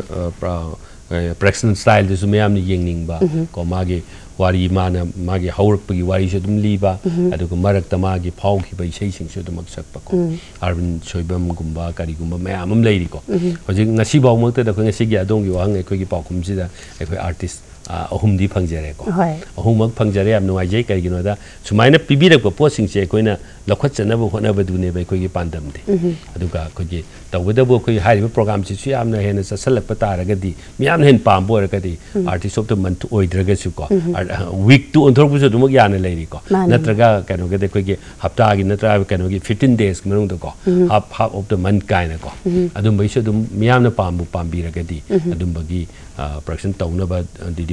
ꯄ꯭ꯔꯦꯛꯁꯅꯦꯜ ꯁ꯭ꯇꯥꯏꯜꯗꯁꯨ ꯃꯌꯥꯝꯅ ꯌꯦꯡꯅꯤꯡꯕ ꯀꯣ ꯃꯥꯒꯤ ꯋꯥꯔꯤ ꯃꯥꯅ ꯃꯥꯒꯤ ꯍꯧꯔꯛꯄꯒꯤ ꯋꯥꯔꯤꯁꯨ ꯑꯗꯨꯝ ꯂꯤꯕ ꯑꯗꯨꯒ ꯃꯔꯛꯇ ꯃꯥꯒꯤ ꯐꯥꯎꯈꯤꯕ ꯏꯁꯩꯁꯤꯡꯁꯨ ꯑꯗꯨꯃꯛ ꯁꯛꯄꯀꯣ ꯑꯔꯕꯤꯟ ꯁꯣꯏꯕꯝꯒꯨꯝꯕ ꯀꯔꯤꯒꯨꯝꯕ ꯃꯌꯥꯝ ꯑꯃ ꯂꯩꯔꯤꯀꯣ ꯍꯧꯖꯤꯛ ꯉꯁꯤꯐꯥꯎꯃꯛꯇꯗ ꯑꯩꯈꯣꯏ ꯉꯁꯤꯒꯤ ꯑꯗꯣꯝꯒꯤ ꯋꯥꯍꯪ ꯑꯩꯈꯣꯏꯒꯤ ꯄꯥꯎꯈꯨꯝꯁꯤꯗ ꯑꯩꯈꯣꯏ ꯑꯥꯔꯇꯤꯁ ꯑꯍꯨꯝꯗꯤ ꯐꯪꯖꯔꯦꯀꯣ ꯍꯣꯏ. ꯑꯍꯨꯝꯃꯛ ꯐꯪꯖꯔꯦ ꯌꯥꯝ ꯅꯨꯡꯉꯥꯏꯖꯩ ꯀꯩꯒꯤꯅꯣꯗ ꯁꯨꯃꯥꯏꯅ ꯄꯤꯕꯤꯔꯛꯄ ꯄꯣꯠꯁꯤꯡꯁꯦ ꯑꯩꯈꯣꯏꯅ ꯂꯧꯈꯠꯆꯅꯕ ꯍꯣꯠꯅꯕꯗꯨꯅꯦꯕ ꯑꯩꯈꯣꯏꯒꯤ ꯄꯥꯟꯗꯝꯗꯤ ꯑꯗꯨꯒ ꯑꯩꯈꯣꯏꯒꯤ ꯇꯧꯕꯇꯕꯨ ꯑꯩꯈꯣꯏ ꯍꯥꯏꯔꯤꯕ ꯄ꯭ꯔꯣꯒꯥꯝꯁꯤꯁꯨ ꯌꯥꯝꯅ ꯍꯦꯟꯅ ꯆꯠꯁꯤꯜꯂꯛꯄ ꯇꯥꯔꯒꯗꯤ ꯃꯤꯌꯥꯝꯅ ꯍꯦꯟꯅ ꯄꯥꯝꯕ ꯑꯣꯏꯔꯒꯗꯤ ꯑꯥꯔꯇꯤꯁ ꯑꯣꯐ ꯗ ꯃꯟꯊ ꯑꯣꯏꯗ꯭ꯔꯒꯁꯨꯀꯣ ꯋꯤꯛꯇꯨ ꯑꯣꯟꯊꯣꯔꯛꯄꯁꯨ ꯑꯗꯨꯃꯛ ꯌꯥꯅ ꯂꯩꯔꯤꯀꯣ ꯃꯥꯅꯤ. ꯅꯠꯇ꯭ꯔꯒ ꯀꯩꯅꯣꯒꯗꯤ ꯑꯩꯈꯣꯏꯒꯤ ꯍꯞꯇꯥꯒꯤ ꯅꯠꯇ꯭ꯔꯒ ꯀꯩꯅꯣꯒꯤ ꯐꯤꯐꯇꯤꯟ ꯗꯦꯖ ꯃꯅꯨꯡꯗꯀꯣ ꯍꯥꯞ ꯍꯥꯞ ꯑꯣꯐ ꯗ ꯃꯟꯊ ꯀꯥꯏꯅꯀꯣ ꯑꯗꯨꯝꯕꯒꯤꯁꯨ ꯑꯗꯨꯝ ꯃꯤꯌꯥꯝꯅ ꯄꯥꯝꯕꯨ ꯄꯥꯝꯕꯤꯔꯒꯗꯤ ꯑꯗꯨꯝꯕꯒꯤ ꯄ꯭ꯔꯗꯛꯁꯟ ꯇꯧꯅꯕ ꯗꯤꯗꯤ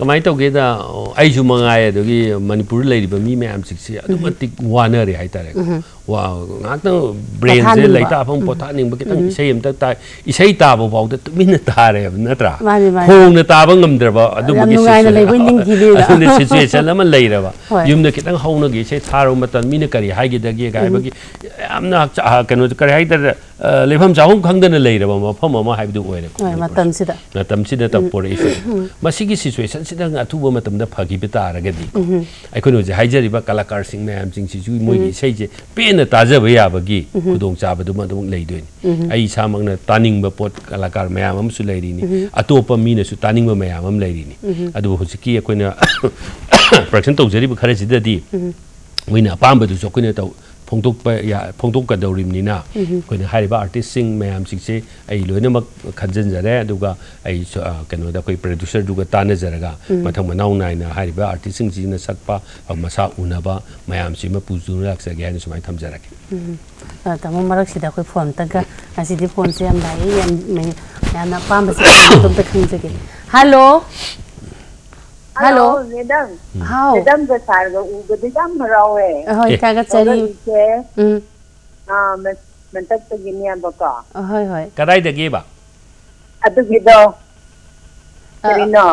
ꯀꯃꯥꯏꯅ ꯇꯧꯒꯦꯗ ꯑꯣ, ꯑꯩꯁꯨ ꯃꯉꯥꯏ ꯑꯗꯒꯤ ꯃꯅꯤꯄꯨꯔꯗ ꯂꯩꯔꯤꯕ ꯃꯤ ꯃꯌꯥꯝꯁꯤꯡꯁꯦ ꯑꯗꯨꯛ ꯃꯇꯤꯛ ꯋꯥꯅꯔꯦ ꯍꯥꯏꯇꯥꯔꯦ 와 ngakta brain se lai ta phang po tha ning ba kitang isai am ta ta isai ta bo bau ta tumin ta re natra Mani, mani. hong na ta ba ngam dra ba adu Yam ba nungai na leiboi ning ki le da. adu situation lama lai ra ba Hoi. yum na kitang hong na gi se tharo matan mi na kari hai gi da gi ga ba gi am na kanu kari hai da leifam chahong khang da na lai ra ba ma pham ma hai du oi re ꯍꯣꯏ ꯃꯇꯝꯁꯤꯗ ꯃꯇꯝꯁꯤꯗ ꯇꯧꯄꯣꯔꯛꯏꯁꯦ ꯃꯁꯤꯒꯤ ꯁꯤꯆꯨꯋꯦꯁꯟꯁꯤꯗ ꯑꯊꯨꯕ ꯃꯇꯝꯗ ꯐꯈꯤꯕ ꯇꯥꯔꯒꯗꯤ ꯑꯩꯈꯣꯏꯅ ꯍꯧꯖꯤꯛ ꯍꯥꯏꯖꯔꯤꯕ ꯀꯂꯥꯀꯥꯔꯁꯤꯡ ꯃꯌꯥꯝꯁꯤꯡꯁꯤꯁꯨ ꯃꯣꯏꯒꯤ ꯏꯁꯩꯁꯦ ꯄꯦꯟꯅ ꯇꯥꯖꯕ ꯌꯥꯕꯒꯤ ꯈꯨꯗꯣꯡꯆꯥꯕꯗꯨꯃ ꯑꯗꯨꯃꯛ ꯂꯩꯗꯣꯏꯅꯤ ꯑꯩ ꯏꯁꯥꯃꯛꯅ ꯇꯥꯅꯤꯡꯕ ꯄꯣꯠ ꯀꯂꯥꯀꯥꯔ ꯃꯌꯥꯝ ꯑꯃꯁꯨ ꯂꯩꯔꯤꯅꯤ ꯑꯇꯣꯞꯄ ꯃꯤꯅꯁꯨ ꯇꯥꯅꯤꯡꯕ ꯃꯌꯥꯝ ꯑꯃ ꯂꯩꯔꯤꯅꯤ ꯑꯗꯨꯕꯨ ꯍꯧꯖꯤꯛꯀꯤ ꯑꯩꯈꯣꯏꯅ ꯄ꯭ꯔꯗꯛꯁꯟ ꯇꯧꯖꯔꯤꯕ ꯈꯔꯁꯤꯗꯗꯤ ꯃꯣꯏꯅ ꯑꯄꯥꯝꯕꯗꯨꯁꯨ ꯑꯩꯈꯣꯏꯅ ꯇꯧ ꯐꯣꯡꯗꯣꯛꯄ ꯌꯥ- ꯐꯣꯡꯗꯣꯛꯀꯗꯧꯔꯤꯕꯅꯤꯅ ꯑꯩꯈꯣꯏꯅ ꯍꯥꯏꯔꯤꯕ ꯑꯥꯔꯇꯤꯁꯁꯤꯡ ꯃꯌꯥꯝꯁꯤꯡꯁꯦ ꯑꯩ ꯂꯣꯏꯅꯃꯛ ꯈꯟꯖꯟꯖꯔꯦ ꯑꯗꯨꯒ ꯑꯩ ꯁ- ꯑ, ꯀꯩꯅꯣꯗ ꯑꯩꯈꯣꯏ ꯄ꯭ꯔꯗ꯭ꯌꯨꯁꯔꯗꯨꯒ ꯇꯥꯟꯅꯖꯔꯒ ꯃꯊꯪ ꯃꯅꯥꯎ ꯅꯥꯏꯅ ꯍꯥꯏꯔꯤꯕ ꯑꯥꯔꯇꯤꯁꯁꯤꯡꯁꯤꯅ ꯁꯛꯄ ꯑ, ꯃꯁꯥ ꯎꯅꯕ ꯃꯌꯥꯝꯁꯤꯃ ꯄꯨꯗꯨꯅ ꯂꯥꯛꯆꯒꯦ ꯍꯥꯏꯅ ꯁꯨꯃꯥꯏꯅ ꯊꯝꯖꯔꯒꯦ ꯑ, ꯇꯥꯃꯣ ꯃꯔꯛꯁꯤꯗ ꯑꯩꯈꯣꯏ ꯐꯣꯟ ꯑꯝꯇꯪꯒ ꯉꯁꯤꯗꯤ ꯐꯣꯟꯁꯦ ꯌꯥꯝ ꯂꯥꯛꯑꯦ ꯌꯥꯝ ꯃꯩ- ꯌꯥꯝꯅ ꯑꯄꯥꯝꯕꯁꯦ ꯑꯝꯇ ꯈꯪꯖꯒꯦ ꯍꯜꯂꯣ ꯍꯜꯂꯣ ꯃꯦꯗꯥꯝ ꯍꯥꯎ ꯃꯦꯗꯥꯝꯒ ꯁꯥꯔꯒ ꯎꯕꯗ ꯌꯥꯝ ꯍꯔꯥꯎꯋꯦ ꯍꯣꯏ ꯊꯥꯒꯠꯆꯔꯤ ꯏꯆꯦ ꯎꯝ ꯑꯥ ꯃꯟꯇꯛꯇꯒꯤꯅꯦꯕꯀꯣ ꯍꯣꯏ ꯍꯣꯏ ꯀꯗꯥꯏꯗꯒꯤꯕ ꯑꯗꯨꯒꯤꯗꯣ ꯀꯔꯤꯅꯣ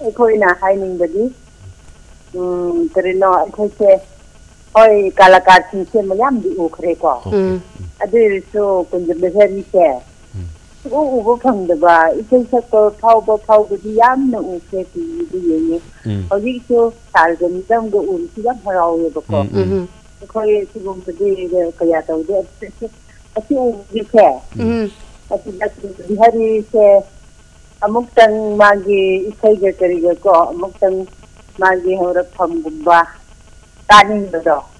ꯑꯩꯈꯣꯏꯅ ꯍꯥꯏꯅꯤꯡꯕꯗꯤ ꯎꯝ ꯀꯔꯤꯅꯣ ꯑꯩꯈꯣꯏꯁꯦ ꯍꯣꯏ ꯀꯂꯥꯀꯥꯔꯁꯤꯡꯁꯦ ꯃꯌꯥꯝꯗꯤ ꯎꯈ꯭ꯔꯦꯀꯣ ꯑꯗꯨ ꯑꯣꯏꯔꯁꯨ ꯀꯨꯟꯖꯝꯕꯁꯔꯤꯁꯦ ꯁꯨꯛꯎ ꯎꯕ ꯐꯪꯗꯕ ꯏꯁꯩ ꯁꯛꯄ ꯐꯥꯎꯕ ꯐꯥꯎꯕꯗꯤ ꯌꯥꯝꯅ ꯎꯈ꯭ꯔꯦ ꯇꯤꯚꯤꯗ ꯌꯦꯡꯉꯦ ꯍꯧꯖꯤꯛꯁꯨ ꯁꯥꯔꯒ ꯃꯤꯇꯝꯒ ꯎꯔꯤꯁꯤ ꯌꯥꯝ ꯍꯔꯥꯎꯋꯦꯕꯀꯣ ꯎꯝ ꯑꯩꯈꯣꯏ ꯁꯤꯒꯨꯝꯕꯗꯤ ꯀꯌꯥ ꯇꯧꯗꯦ ꯑꯁꯤ ꯎꯕꯁꯦ ꯎꯝ ꯑꯁꯤꯗ ꯕꯤꯍꯥꯔꯤꯁꯦ ꯑꯃꯨꯛꯇꯪ ꯃꯥꯒꯤ ꯏꯁꯩꯒ ꯀꯔꯤꯒ ꯀꯣ ꯑꯃꯨꯛꯇꯪ ꯃꯥꯒꯤ ꯍꯧꯔꯛꯐꯝꯒꯨꯝꯕ ꯇꯥꯅꯤꯡꯕꯗꯣ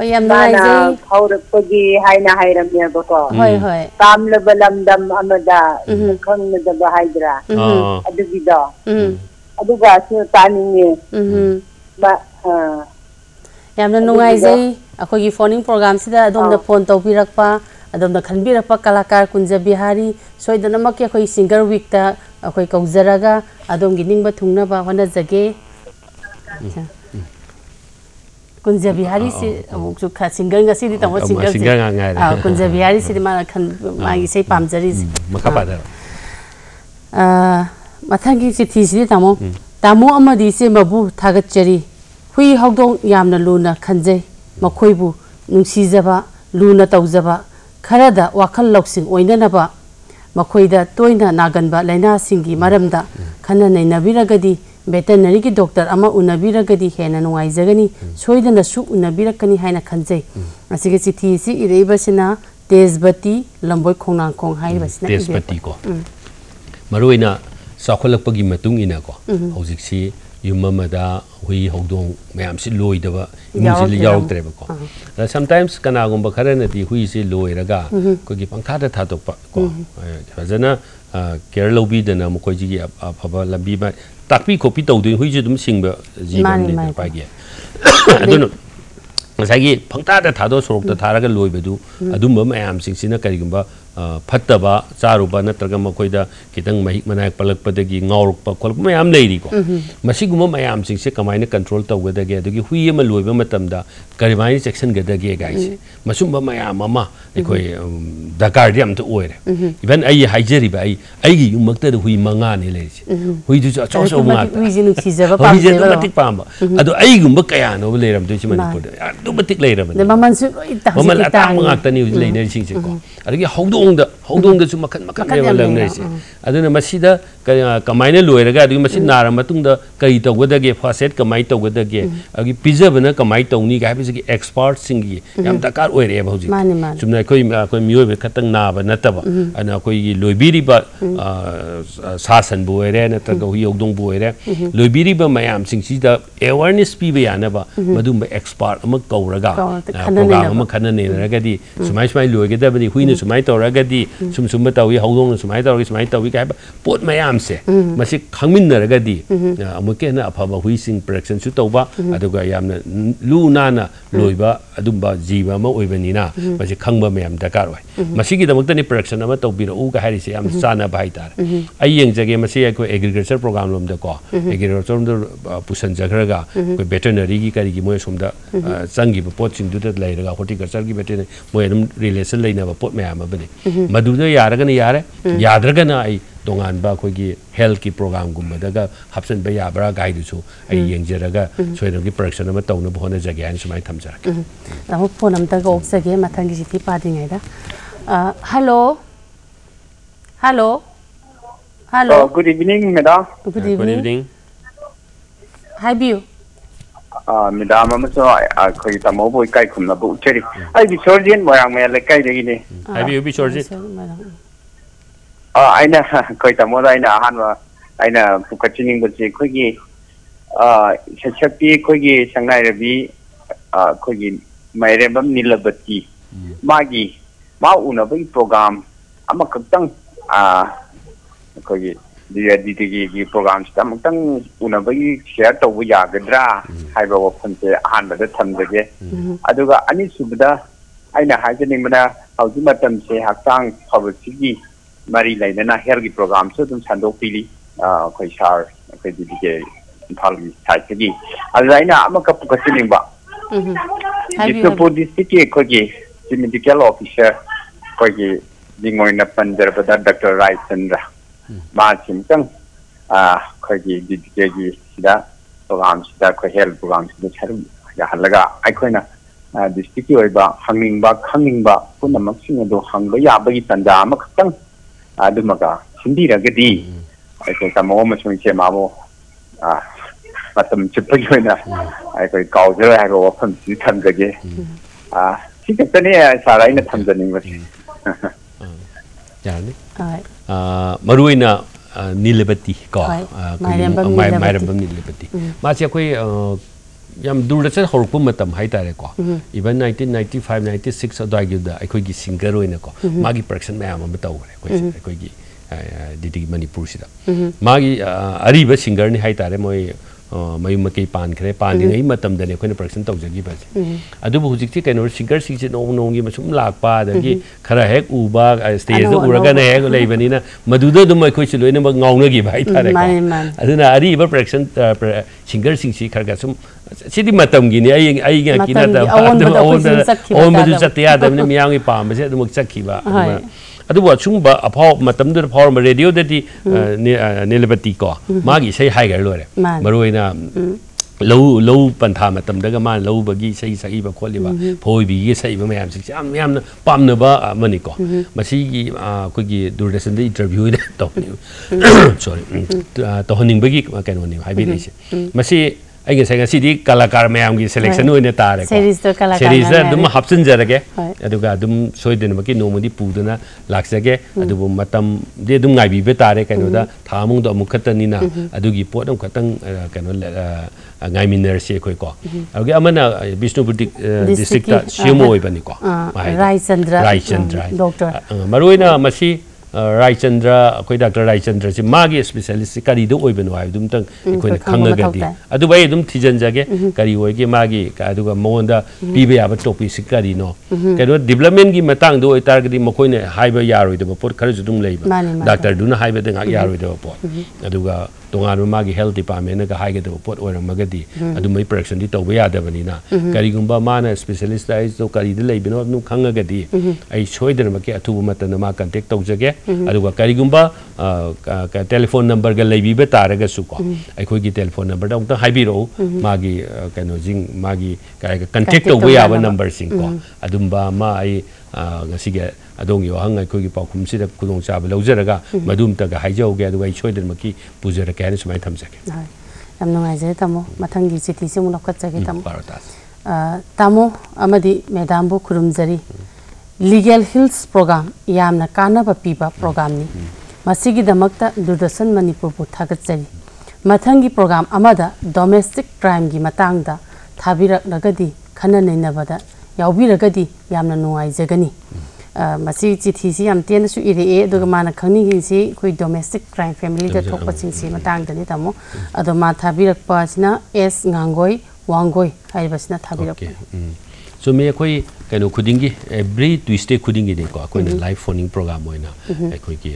oh, yang mana kau pergi hai na hai ram ya boko hmm. hoi hoi. Tam le balam dam amada kon le da hydra adu bida. Adu ga si tani ni mhm. hmm. ba ya mana nu ai zai aku gi phoning program si ah. da dom da phone to pa adom da khanbi kalakar kunja bihari. Soi da namak ya koi singer week ta koi kau zaraga adom gi ning ba thungna ba wana jage hmm. kunja bihari si amuk ju kha singgang ga siri tamo singga ngangangai, ah kunja bihari siri mana kan mangi sai pam jari Maka pada. ah ma thang gi si ti siri tamo tamo ama di si ma bu tagat jari. hui hawdong yam na lu na kan jai. ma khoi bu nung si zaba lu na tau zaba. Kara da wakal lok sing oina na ba ma khoi da toina nagan ba laina sing gi maram da Kana nai na bi ra ga di ꯚꯦꯇꯅꯔꯤꯒꯤ doctor ꯑꯃ ꯎꯅꯕꯤꯔꯒꯗꯤ ꯍꯦꯟꯅ ꯅꯨꯡꯉꯥꯏꯖꯒꯅꯤ ꯁꯣꯏꯗꯅꯁꯨ ꯎꯅꯕꯤꯔꯛꯀꯅꯤ ꯍꯥꯏꯅ ꯈꯟꯖꯩ ꯃꯁꯤꯒꯤ ꯆꯤꯊꯤ ꯑꯁꯤ ꯏꯔꯛꯏꯕꯁꯤꯅ ꯇꯦꯖꯕꯇꯤ ꯂꯝꯕꯣꯏ ꯈꯣꯡꯅꯥꯡꯈꯣꯡ ꯍꯥꯏꯔꯤꯕꯁꯤꯅ ꯏꯕꯤꯔꯛꯄ. ꯇꯦꯖꯄꯇꯤ ꯀꯣ ꯃꯔꯨꯑꯣꯏꯅ ꯆꯥꯎꯈꯠꯂꯛꯄꯒꯤ ꯃꯇꯨꯡ ꯏꯟꯅ ꯀꯣ ꯍꯧꯖꯤꯛꯁꯤ ꯌꯨꯝ ꯑꯃꯗ ꯍꯨꯏ ꯍꯧꯗꯣꯡ ꯃꯌꯥꯝꯁꯤ ꯂꯣꯏꯗꯕ ꯏꯃꯨꯡꯁꯤ ꯌꯥꯎꯔꯛꯇ꯭ꯔꯦ. ꯌꯥꯎꯔꯛꯇ꯭ꯔꯦꯕꯀꯣ ꯑꯗ ꯁꯝꯇꯥꯏꯝꯁ ꯀꯅꯥꯒꯨꯝꯕ ꯈꯔꯅꯗꯤ ꯍꯨꯏꯁꯤ ꯂꯣꯏꯔꯒ ꯑꯩꯈꯣꯏꯒꯤ ꯄꯪꯊꯥꯗ ꯊꯥꯗꯣꯛꯄ ꯀꯣ care lobby dana mukoi ji apaba lambi ba takpi kopi tau din hui ju dum sing ba ji ban ne pa ge adun ngasagi phangta da thado sorok da tharaga loi bedu adum ba mayam sing sina karigum ba ꯐꯠꯇꯕ ꯆꯥꯔꯨꯕ ꯅꯠꯇ꯭ꯔꯒ ꯃꯈꯣꯏꯗ khitang ꯃꯍꯤꯛ ꯃꯅꯥꯏ ꯄꯜꯂꯛꯄꯗꯒꯤ ꯉꯥꯎꯔꯛꯄ ꯈꯣꯠꯂꯛꯄ ꯃꯌꯥꯝ ꯂꯩꯔꯤꯀꯣ ꯃꯁꯤꯒꯨꯝꯕ ꯃꯌꯥꯝꯁꯤꯡꯁꯦ ꯀꯃꯥꯏꯅ ꯀꯟꯇ꯭ꯔꯣꯜ ꯇꯧꯒꯗꯒꯦ ꯑꯗꯒꯤ ꯍꯨꯏ ꯑꯃ ꯂꯣꯏꯕ ꯃꯇꯝꯗ ꯀꯔꯝꯍꯥꯏꯅ ꯆꯦꯛꯁꯤꯟꯒꯗꯒꯦ ꯒꯥꯏꯁꯦ ꯃꯁꯨꯝꯕ ꯃꯌꯥꯝ ꯑꯃ ꯑꯩꯈꯣꯏ ꯎꯝ, ꯗꯔꯀꯥꯔꯗꯤ ꯌꯥꯝꯇ ꯑꯣꯏꯔꯦ ꯏꯚꯟ ꯑꯩ ꯍꯥꯏꯖꯔꯤꯕ ꯑꯩ ꯑꯩꯒꯤ ꯌꯨꯝꯃꯛꯇꯗ ꯍꯨꯏ ꯃꯉꯥꯅꯤ ꯂꯩꯔꯤꯁꯦ ꯍꯨꯏꯗꯨꯁꯨ ꯑꯆꯧ ꯑꯆꯧꯕ ꯑꯗꯨꯛꯀꯤ ꯉꯥꯛꯇ ꯃꯇꯤꯛ ꯍꯨꯏꯁꯦ ꯅꯨꯡꯁꯤꯖꯕ ꯍꯨꯏꯁꯦ ꯑꯗꯨꯛ ꯄꯥꯝꯖꯕ ꯃꯇꯤꯛ ꯄꯥꯝꯕ ꯑꯗꯣ ꯑꯩꯒꯨꯝꯕ ꯀꯌꯥꯅꯣꯕ ꯂꯩꯔꯝꯗꯣꯏꯁꯤ ꯃꯅꯤꯄꯨꯔꯗ ꯑꯗꯨꯛ ꯃꯇꯤꯛ ꯂꯩꯔꯕꯅꯤ ꯑꯗꯩ ꯃꯃꯜꯁꯨ ꯂꯣꯏ ꯇꯥ- ꯃꯃꯜ ꯍꯧꯖꯤꯛꯇꯤ ꯑꯇꯥꯡꯕ ꯇꯥꯡꯉꯤ. ꯉꯥꯛꯇꯅꯤ ꯍꯧꯖꯤꯛ ꯂꯩꯅꯔꯤꯁꯤꯡꯁꯦꯀꯣ ꯑꯗꯒꯤ 的 ꯍꯧꯗꯣꯡꯗꯁꯨ ꯃꯈꯟ ꯃꯈꯟ ꯃꯈꯟꯅꯦꯕ ꯌꯥꯝ ꯂꯩ, ꯂꯧꯅꯔꯤꯁꯦ ꯑꯗꯨꯅ ꯃꯁꯤꯗ ꯀ- ꯀꯃꯥꯏꯅ ꯂꯣꯏꯔꯒ ꯑꯗꯨꯒꯤ ꯃꯁꯤ ꯅꯥꯔ ꯃꯇꯨꯡꯗ ꯀꯔꯤ ꯇꯧꯒꯗꯒꯦ ꯐꯥꯔꯁ ꯑꯦꯗ ꯀꯃꯥꯏꯅ ꯇꯧꯒꯗꯒꯦ ꯑꯗꯒꯤ ꯄꯤꯖꯕꯅ ꯀꯃꯥꯏꯅ ꯇꯧꯅꯤꯒ ꯍꯥꯏꯕꯁꯤꯒꯤ ꯑꯦꯛꯁꯄꯥꯔꯠꯁꯤꯡꯒꯤ ꯌꯥꯝ ꯗꯔꯀꯥꯔ ꯑꯣꯏꯔꯛꯑꯦꯕ ꯍꯧꯖꯤꯛ ꯃꯥꯅꯤ, ꯃꯥꯅꯤ. ꯆꯨꯝꯅ ꯑꯩꯈꯣꯏ ꯑꯩꯈꯣꯏ ꯃꯤꯑꯣꯏꯕ ꯈꯛꯇꯪ ꯅꯥꯕ ꯅꯠꯇꯕ ꯑꯗꯨꯅ ꯑꯩꯈꯣꯏꯒꯤ ꯂꯣꯏꯕꯤꯔꯤꯕ ꯑ, ꯁꯥ ꯁꯟꯕꯨ ꯑꯣꯏꯔꯦ ꯅꯠꯇ꯭ꯔꯒ ꯍꯨꯏ ꯍꯧꯗꯣꯡꯕꯨ ꯑꯣꯏꯔꯦ ꯂꯣꯏꯕꯤꯔꯤꯕ ꯃꯌꯥꯝꯁꯤꯡꯁꯤꯗ ꯑꯦꯋꯥꯔꯅꯦꯁ ꯄꯤꯕ ꯌꯥꯅꯕ ꯃꯗꯨꯝꯕ ꯑꯦꯛꯁꯄꯥꯔꯠ ꯑꯃ ꯀꯧꯔꯒ ꯀꯧꯔꯒ ꯑ, ꯈꯟꯅ ꯄ꯭ꯔꯣꯒ꯭ꯔꯥꯝ ꯅꯩꯅꯕ. ꯑꯃ ꯈꯟꯅ ꯅꯩꯅꯔꯒꯗꯤ ꯁꯨꯃꯥꯏ ꯁꯨꯃꯥꯏꯅ ꯂꯣꯏꯒꯗꯕꯅꯤ ꯍꯨꯏꯅ ꯁꯨꯃꯥꯏꯅ ꯇꯧꯔꯒꯗꯤ ꯁꯨꯝ ꯁꯨꯝꯕ ꯇꯧꯏ ꯍꯧꯗꯣꯡꯅ ꯁꯨꯃꯥꯏꯅ ꯇꯧꯔꯒ ꯁꯨꯃꯥꯏꯅ ꯇꯧꯏ ꯍꯥꯏꯕ ꯄꯣꯠ ꯃꯌꯥꯝꯁꯦ ꯃꯁꯤ ꯈꯪꯃꯤꯟꯅꯔꯒꯗꯤ ꯑꯃꯨꯛꯀ ꯍꯦꯟꯅ ꯑꯐꯕ ꯍꯨꯏꯁꯤꯡ ꯄ꯭ꯔꯗꯛꯁꯟꯁꯨ ꯇꯧꯕ ꯑꯗꯨꯒ ꯌꯥꯝꯅ ꯂꯨ ꯅꯥꯟꯅ ꯂꯣꯏꯕ ꯑꯗꯨꯝꯕ ꯖꯤꯕ ꯑꯃ ꯑꯣꯏꯕꯅꯤꯅ ꯃꯁꯤ ꯈꯪꯕ ꯃꯌꯥꯝ ꯗꯔꯀꯥꯔ ꯑꯣꯏ ꯃꯁꯤꯒꯤꯗꯃꯛꯇꯅꯤ ꯄ꯭ꯔꯗꯛꯁꯟ ꯑꯃ ꯇꯧꯕꯤꯔꯛꯎꯒ ꯍꯥꯏꯔꯤꯁꯦ ꯌꯥꯝ ꯆꯥꯟꯅꯕ ꯍꯥꯏꯇꯥꯔꯦ ꯑꯩ ꯌꯦꯡꯖꯒꯦ ꯃꯁꯤ ꯑꯩꯈꯣꯏ ꯑꯦꯒ꯭ꯔꯤꯀꯜꯆꯔ ꯄ꯭ꯔꯣꯒ꯭ꯔꯥꯝ ꯂꯣꯝꯗꯀꯣ ꯑꯦꯒ꯭ꯔꯤꯀꯜꯆꯔ ꯂꯣꯝꯗ ꯄꯨꯁꯟꯖꯈ꯭ꯔꯒ ꯑꯩꯈꯣꯏ ꯚꯦꯇꯔꯅꯔꯤꯒꯤ ꯀꯔꯤꯒꯤ ꯃꯣꯏ ꯑꯁꯣꯝꯗ ꯆꯪꯈꯤꯕ ꯄꯣꯠꯁꯤꯡꯗꯨꯗ ꯂꯩꯔꯒ ꯍꯣꯔꯇꯤꯀꯜꯆꯔꯒꯤ ꯚꯦꯇꯔꯅꯔꯤ ꯃꯣꯏ ꯑꯗꯨꯝ ꯔꯤꯂꯦꯁꯟ ꯂꯩꯅꯕ ꯄꯣꯠ ꯃꯌꯥꯝ ꯑꯃꯅꯤ यादरगन तोानबा अखोक हेल्थ की प्रोग्राम गुमदा हापन याबराई येजर की प्रोडक्शन तौन हजगे सूमाय थमजर फ़ोन ओसगे मथन की चिट्ठी पादाइद hello hello hello good evening madam good evening à mình đã mà mất rồi. À khi ta mổ bôi cây cũng là bụng chơi đi. Ai bị sốt riêng mà hàng mẹ lấy cây gì đi. Ai à, bị bị sốt riêng ờ, à anh nè khi ta mổ đây nè han mà anh à, nè phụ cận chân nhưng bật gì ờ, khôi gì? À sẽ sẽ bị khôi gì? Sang này là bị ờ, à khôi gì? Mày đem bấm nila là bật gì? Mà gì? Mà u nó bị program. À mà cực tăng. À khôi gì? ꯗꯤꯗꯤꯒꯤ ꯄ꯭ꯔꯣꯒ꯭ꯔꯥꯝꯁꯤꯗ ꯑꯃꯨꯛꯇꯪ ꯎꯅꯕꯒꯤ share ꯇꯧꯕ ꯌꯥꯒꯗ꯭ꯔꯥ ꯍꯥꯏꯕ ꯋꯥꯐꯝꯁꯦ ꯑꯍꯥꯟꯕꯗ ꯊꯝꯖꯒꯦ ꯑꯗꯨꯒ ꯑꯅꯤꯁꯨꯕꯗ ꯑꯩꯅ ꯍꯥꯏꯖꯅꯤꯡꯕꯅ ꯍꯧꯖꯤꯛ ꯃꯇꯝꯁꯦ ꯍꯛꯆꯥꯡ ꯐꯕꯁꯤꯒꯤ ꯃꯔꯤ ꯂꯩꯅꯅ ꯍꯦꯜꯊꯒꯤ ꯄ꯭ꯔꯣꯒ꯭ꯔꯥꯝꯁꯨ ꯑꯗꯨꯝ ꯁꯟꯗꯣꯛꯄꯤꯔꯤ ꯑꯩꯈꯣꯏ ꯁꯥꯔ ꯑꯩꯈꯣꯏ ꯗꯤꯗꯤꯒꯤ ꯏꯝꯐꯥꯜꯒꯤ ꯁꯥꯏꯠꯇꯒꯤ ꯑꯗꯨꯗ ꯑꯩꯅ ꯑꯃꯈꯛ ꯄꯨꯈꯠꯆꯅꯤꯡꯕ ꯕꯤꯁꯅꯨꯄꯨꯔ ꯗꯤꯁꯇ꯭ꯔꯤꯛꯀꯤ ꯑꯩꯈꯣꯏꯒꯤ ꯆꯤꯐ ꯃꯦꯗꯤꯀꯦꯜ ꯑꯣꯐꯤꯁꯔ ꯑꯩꯈꯣꯏꯒꯤ ꯃꯤꯡ ꯑꯣꯏꯅ ꯄꯟꯖꯔꯕꯗ ꯗꯣꯛꯇꯔ ꯔꯥꯏꯆꯟꯗ꯭ꯔ 마침장 아 거기 여기 시다 또 감시다 그 헬프 감시도 차름 야 할라가 아이코이나 아 디스트릭이 와이바 항닝바 항닝바 그나마 신에도 항거 야바기 산다 아마 극당 아드마가 신디라게디 아이코 담오마 총체 마모 아 맞음 집하기 왜나 아이코 가오저 하고 워펌 지탄 거기 아 진짜 전에 살아 있는 탐자님 거지 음. 음. 아 ꯃꯥꯏ- ꯅꯤꯂꯕꯇꯤ. ꯃꯥꯏꯔꯦꯝꯕꯝ ꯅꯤꯂꯕꯇꯤ ꯃꯥꯁꯦ ꯑꯩꯈꯣꯏ ꯌꯥꯝ ꯗꯨꯔꯗ ꯍꯧꯔꯛꯄ ꯃꯇꯝ ꯍꯥꯏꯇꯥꯔꯦꯀꯣ even nineteen ninety five ninety six ꯑꯗꯨꯋꯥꯏꯒꯤꯗ ꯑꯩꯈꯣꯏꯒꯤ ꯁꯤꯡꯒꯔ ꯑꯣꯏꯅꯀꯣ ꯃꯥꯒꯤ ꯄ꯭ꯔꯗꯛꯁꯟ ꯃꯌꯥꯝ ꯑꯃ ꯇꯧꯈ꯭ꯔꯦ ꯑꯩꯈꯣꯏꯁꯦ ꯑꯩꯈꯣꯏꯒꯤ ꯗꯤꯗꯤ ꯃꯅꯤꯄꯨꯔꯁꯤꯗ ꯃꯥꯒꯤ ꯑꯔꯤꯕ ꯁꯤꯡꯒꯔꯅꯤ ꯍꯥꯏꯇꯥꯔꯦ ꯃꯣꯏ ꯃꯌꯨꯝ ꯃꯀꯩ ꯄꯥꯟꯈ꯭ꯔꯦ ꯄꯥꯟꯗ꯭ꯔꯤꯉꯩ ꯃꯇꯝꯗꯅꯤ ꯑꯩꯈꯣꯏꯅ ꯄ꯭ꯔꯗꯛꯁꯟ ꯇꯧꯖꯈꯤꯕꯁꯦ ꯑꯗꯨꯕꯨ ꯍꯧꯖꯤꯛꯇꯤ ꯀꯩꯅꯣ ꯁꯤꯡꯒꯔꯁꯤꯡꯁꯦ ꯅꯣꯡ ꯅꯣꯡꯒꯤ ꯃꯁꯨꯝ ꯂꯥꯛꯄ ꯑꯗꯒꯤ ꯈꯔ ꯍꯦꯛ ꯎꯕ ꯁ꯭ꯇꯦꯖꯇ ꯑꯅꯧ- ꯎꯔꯒꯅ ꯑꯅꯧꯕ. ꯍꯦꯛ ꯂꯩꯕꯅꯤꯅ ꯃꯗꯨꯗ ꯑꯗꯨꯝ ꯑꯩꯈꯣꯏꯁꯨ ꯂꯣꯏꯅꯃꯛ ꯉꯥꯎꯅꯈꯤꯕ ꯍꯥꯏꯇꯥꯔꯦꯀꯣ ꯃꯥꯅꯤ, ꯃꯥꯅꯤ. ꯑꯗꯨꯅ ꯑꯔꯤꯕ ꯄ꯭ꯔꯗꯛꯁꯟ ꯁꯤꯡꯒꯔꯁꯤꯡꯁꯤ ꯈꯔ ꯈꯔ ꯁꯨꯝ ꯁꯤꯗꯤ ꯃꯇꯝꯒꯤꯅꯤ ꯑꯩ ꯑꯩ ꯉꯥꯛꯀꯤ ꯃꯇꯝꯒꯤ ꯅꯠꯇꯕ ꯑꯑꯣꯟꯕꯗ ꯑꯗꯨꯝ ꯑꯩꯈꯣꯏꯁꯨ ꯑꯑꯣꯟꯕꯗ- ꯆꯠꯈꯤꯕ ꯑꯑꯣꯟꯕꯗꯨ ꯌꯥꯗꯕ. ꯆꯠꯇ ꯌꯥꯗꯕꯅꯤ ꯃꯤꯌꯥꯝꯒꯤ ꯄꯥꯝꯕꯁꯦ ꯑꯗꯨꯃꯛ ꯆꯠꯈꯤꯕ ꯍꯣꯏ. ꯑꯗꯨꯅ ꯑꯗꯨꯕꯨ ꯑꯁꯨꯝꯕ ꯑꯐꯥꯎ ꯃꯇꯝꯗꯨꯗ ꯐꯥꯎꯔꯝꯕ ꯔꯦꯗꯤꯑꯣꯗꯗꯤ ꯅꯤꯂꯕꯇꯤ ꯀꯣ ꯃꯥꯒꯤ ꯏꯁꯩ ꯍꯥꯏꯈ꯭ꯔ ꯂꯣꯏꯔꯦ ꯃꯥꯅꯤ. ꯃꯔꯨ ꯑꯣꯏꯅ ꯂꯧ ꯂꯧ ꯄꯟꯊꯥ ꯃꯇꯝꯗꯒ ꯃꯥꯅ ꯂꯧꯕꯒꯤ ꯏꯁꯩ ꯁꯛꯏꯕ ꯈꯣꯠꯂꯤꯕ ꯐꯧꯕꯤꯒꯤ ꯁꯛꯏꯕ ꯃꯌꯥꯝꯁꯤꯡꯁꯦ ꯌꯥꯝ ꯌꯥꯝꯅ ꯄꯥꯝꯅꯕ ꯑꯃꯅꯤꯀꯣ ꯃꯁꯤꯒꯤ ꯑꯥ, ꯑꯩꯈꯣꯏꯒꯤ ꯗꯨꯔꯗꯔꯁꯟꯗ ꯏꯟꯇꯔꯚ꯭ꯌꯨ ꯑꯣꯏꯅ ꯇꯧꯍꯟꯅꯤꯡꯕ ꯁꯣꯔꯤ ꯇꯧꯍꯟꯅꯤꯡꯕꯒꯤ ꯀꯩꯅꯣꯅꯦꯕ ꯍꯥꯏꯕꯤꯔꯛꯏꯁꯦ ꯃꯁꯤ ꯑꯩꯒꯤ ꯉꯁꯤꯗꯤ ꯀꯂꯥꯀꯥꯔ ꯃꯌꯥꯝꯒꯤ ꯁꯦꯂꯦꯛꯁꯟ ꯑꯣꯏꯅ ꯇꯥꯔꯦꯀꯣ ꯁꯦꯔꯤꯁꯇ ꯑꯗꯨꯝ ꯍꯥꯞꯆꯤꯟꯖꯔꯒꯦ ꯑꯗꯨꯒ ꯑꯗꯨꯝ ꯁꯣꯏꯗꯅꯃꯛꯀꯤ ꯅꯣꯡꯃꯗꯤ ꯄꯨꯗꯨꯅ ꯂꯥꯛꯆꯒꯦ ꯑꯗꯨꯕꯨ ꯃꯇꯝꯗꯤ ꯑꯗꯨꯝ ꯉꯥꯏꯕꯤꯕ ꯇꯥꯔꯦ ꯀꯩꯅꯣꯗ ꯊꯥ ꯑꯃꯗ ꯑꯃꯨꯛ ꯈꯛꯇꯅꯤꯅ ꯑꯗꯨꯒꯤ ꯄꯣꯠ ꯑꯃꯈꯛꯇꯪ ꯀꯩꯅꯣ ꯉꯥꯏꯃꯤꯟꯅꯔꯁꯤ ꯑꯩꯈꯣꯏꯀꯣ ꯑꯗꯨꯒꯤ ꯑꯃꯅ ꯕꯤꯁꯅꯨꯄꯨꯔ ꯗꯤꯁꯇ꯭ꯔꯤꯛꯇ ꯁꯤ ꯑꯦꯝ ꯑꯣ ꯑꯣꯏꯕꯅꯤꯀꯣ ꯔꯥꯏꯆꯟꯗ꯭ꯔ ꯔꯥꯏꯆꯟꯗ꯭ꯔ ꯗꯣꯛꯇꯔ ꯃꯔꯨꯑꯣꯏꯅ ꯃꯁꯤ ꯔꯥꯏꯆꯟꯗ꯭ꯔ ꯑꯩꯈꯣꯏ ꯗꯥꯛꯇꯔ ꯔꯥꯏꯆꯟꯗ꯭ꯔꯁꯤ ꯃꯥꯒꯤ ꯁ꯭ꯄꯦꯁꯦꯂꯤꯁꯁꯤ ꯀꯔꯤꯗ ꯑꯣꯏꯕꯅꯣ ꯍꯥꯏꯕꯗꯨꯝꯇꯪ ꯑꯩꯈꯣꯏꯅ ꯑꯩꯈꯣꯏ ꯈꯪꯕ ꯃꯊꯧ ꯈꯪꯉꯒꯗꯤ ꯇꯥꯏ. ꯑꯗꯨꯕꯨ ꯑꯩ ꯑꯗꯨꯝ ꯊꯤꯖꯤꯟꯖꯒꯦ ꯀꯔꯤ ꯑꯣꯏꯒꯦ ꯃꯥꯒꯤ ꯀ- ꯑꯗꯨꯒ ꯃꯉꯣꯟꯗ ꯄꯤꯕ ꯌꯥꯕ ꯇꯣꯄꯤꯛꯁꯤ ꯀꯔꯤꯅꯣ ꯀꯩꯅꯣ ꯗꯤꯕꯂꯞꯃꯦꯟꯒꯤ ꯃꯇꯥꯡꯗ ꯑꯣꯏꯇꯥꯔꯒꯗꯤ ꯃꯈꯣꯏꯅ ꯍꯥꯏꯕ ꯌꯥꯔꯣꯏꯗꯕ ꯄꯣꯠ ꯈꯔꯁꯨ ꯑꯗꯨꯝ ꯂꯩꯕ ꯃꯥꯅꯤ, ꯃꯥꯅꯤ. ꯗꯥꯛꯇꯔꯗꯨꯅ ꯍꯥꯏꯕꯗ ꯉꯥꯛ ꯌꯥꯔꯣꯏꯗꯕ ꯄꯣꯠ ꯑꯗꯨꯒ ꯇꯣꯉꯥꯟꯕ ꯃꯥꯒꯤ ꯍꯦꯜꯊ ꯗꯤꯄꯥꯔꯠꯃꯦꯟꯅꯒ ꯍꯥꯏꯒꯗꯕ ꯄꯣꯠ ꯑꯣꯏꯔꯝꯃꯒꯗꯤ ꯑꯗꯨꯝꯕꯒꯤ ꯄ꯭ꯔꯗꯛꯁꯟꯗꯤ ꯇꯧꯕ ꯌꯥꯗꯕꯅꯤꯅ ꯀꯔꯤꯒꯨꯝꯕ ꯃꯥꯅ ꯁ꯭ꯄꯦꯁꯦꯂꯤꯁꯇ ꯑꯩꯁꯨ ꯀꯔꯤꯗ ꯂꯩꯕꯅꯣ ꯑꯗꯨꯝ ꯈꯪꯉꯒꯗꯤ ꯑꯩ ꯁꯣꯏꯗꯅꯃꯛꯀꯤ ꯑꯊꯨꯕ ꯃꯇꯝꯗ ꯃꯥ ꯀꯟꯇꯦꯛ ꯇꯧꯖꯒꯦ ꯑꯗꯨꯒ ꯀꯔꯤꯒꯨꯝꯕ ꯑ, ക- ക- ꯇꯦꯂꯤꯐꯣꯟ ꯅꯝꯕꯔꯒ ꯂꯩꯕꯤꯕ ꯇꯥꯔꯒꯁꯨ ꯀꯣ ꯑꯩꯈꯣꯏꯒꯤ ꯇꯦꯂꯤꯐꯣꯟ ꯅꯝꯕꯔꯗ ꯑꯃꯨꯛꯇꯪ ꯍꯥꯏꯕꯤꯔꯛꯎ ꯃꯥꯒꯤ ꯑ, ꯀꯩꯅꯣꯁꯤꯡ ꯃꯥꯒꯤ ꯀꯟꯇꯦꯛ Contact ꯇꯧꯕ ꯇꯧꯕ ꯌꯥꯕ ꯌꯥꯅꯕ. ꯅꯝꯕꯔꯁꯤꯡ ꯀꯣ ꯑꯗꯨꯝꯕ ꯑꯃ ꯑꯩ ꯑ, ꯉꯁꯤꯒꯤ ꯑꯗꯣꯝꯒꯤ ꯋꯥꯍꯪ ꯑꯩꯈꯣꯏꯒꯤ ꯄꯥꯎꯈꯨꯝꯁꯤꯗ ꯈꯨꯗꯣꯡꯆꯥꯕ ꯂꯧꯖꯔꯒ ꯃꯗꯨꯝꯇꯒ ꯍꯥꯏꯖꯍꯧꯒꯦ ꯑꯗꯨꯒ ꯑꯩ ꯁꯣꯏꯗꯅꯃꯛꯀꯤ ꯄꯨꯖꯔꯛꯀꯦ ꯍꯥꯏꯅ ꯁꯨꯃꯥꯏꯅ ꯊꯝꯖꯒꯦ ꯍꯣꯏ ꯌꯥꯝ ꯅꯨꯡꯉꯥꯏꯖꯔꯦ ꯇꯥꯃꯣ ꯃꯊꯪꯒꯤ ꯆꯤꯊꯤꯁꯤ ꯑꯃꯨꯛ ꯂꯧꯈꯠꯆꯒꯦ ꯇꯥꯃꯣ ꯄꯥꯔꯣꯇꯥꯁ ꯑ, ꯇꯥꯃꯣ ꯑꯃꯗꯤ ꯃꯦꯗꯥꯝꯕꯨ ꯈꯨꯔꯨꯝꯖꯔꯤ ꯂꯤꯒꯦꯜ ꯍꯤꯜꯁ ꯄ꯭ꯔꯣꯒ꯭ꯔꯥꯝ ꯌꯥꯝꯅ ꯀꯥꯟꯅꯕ ꯄꯤꯕ ꯄ꯭ꯔꯣꯒ꯭ꯔꯥꯝꯅꯤ ꯃꯁꯤꯒꯤꯗꯃꯛꯇ ꯗꯨꯔꯗꯔꯁꯟ ꯃꯅꯤꯄꯨꯔꯕꯨ ꯊꯥꯒꯠꯆꯔꯤ ꯃꯊꯪꯒꯤ ꯄ꯭ꯔꯣꯒ꯭ꯔꯥꯝ ꯑꯃꯗ ꯗꯣꯃꯦꯁꯇꯤꯛ ꯀ꯭ꯔꯥꯏꯝꯒꯤ ꯃꯇꯥꯡꯗ ꯊꯥꯕꯤꯔꯛꯂꯒꯗꯤ ꯈꯟꯅ ꯅꯩꯅꯕꯗ ꯌꯥꯎꯕꯤꯔꯒꯗꯤ ꯌꯥꯝꯅ ꯅꯨꯡꯉꯥꯏꯖꯒꯅꯤ ꯃꯁꯤ ꯆꯤꯊꯤꯁꯤ ꯌꯥꯝ ꯇꯦꯟꯅꯁꯨ ꯏꯔꯛꯑꯦ ꯑꯗꯨꯒ ꯃꯥꯅ ꯈꯪꯅꯤꯡꯉꯤꯁꯤ ꯑꯩꯈꯣꯏ ꯗꯣꯃꯦꯁꯇꯤꯛ ꯀ꯭ꯔꯥꯏꯝ ꯐꯦꯃꯤꯂꯤꯗ ꯊꯣꯛꯄꯁꯤꯡꯁꯤ ꯃꯇꯥꯡꯗꯅꯤ ꯇꯥꯃꯣ ꯑꯗꯣ ꯃꯥ ꯊꯥꯕꯤꯔꯛꯄ ꯑꯁꯤꯅ ꯑꯦꯁ ꯉꯥꯡꯒꯣꯏ ꯋꯥꯡꯒꯣꯏ ꯍꯥꯏꯔꯤꯕꯁꯤꯅ ꯊꯥꯕꯤꯔꯛꯄꯅꯤ ꯆꯨꯝꯃꯤ ꯑꯩꯈꯣꯏ ꯀꯩꯅꯣ ꯈꯨꯗꯤꯡꯒꯤ ꯑꯦꯕ꯭ꯔꯤ ꯇ꯭ꯋꯤꯁꯗꯦ ꯈꯨꯗꯤꯡꯒꯤꯅꯤꯀꯣ ꯑꯩꯈꯣꯏꯅ ꯂꯥꯏꯐ ꯐꯣꯟꯅꯤꯡ ꯄ꯭ꯔꯣꯒ꯭ꯔꯥꯝ ꯑꯣꯏꯅ ꯑꯩꯈꯣꯏꯒꯤ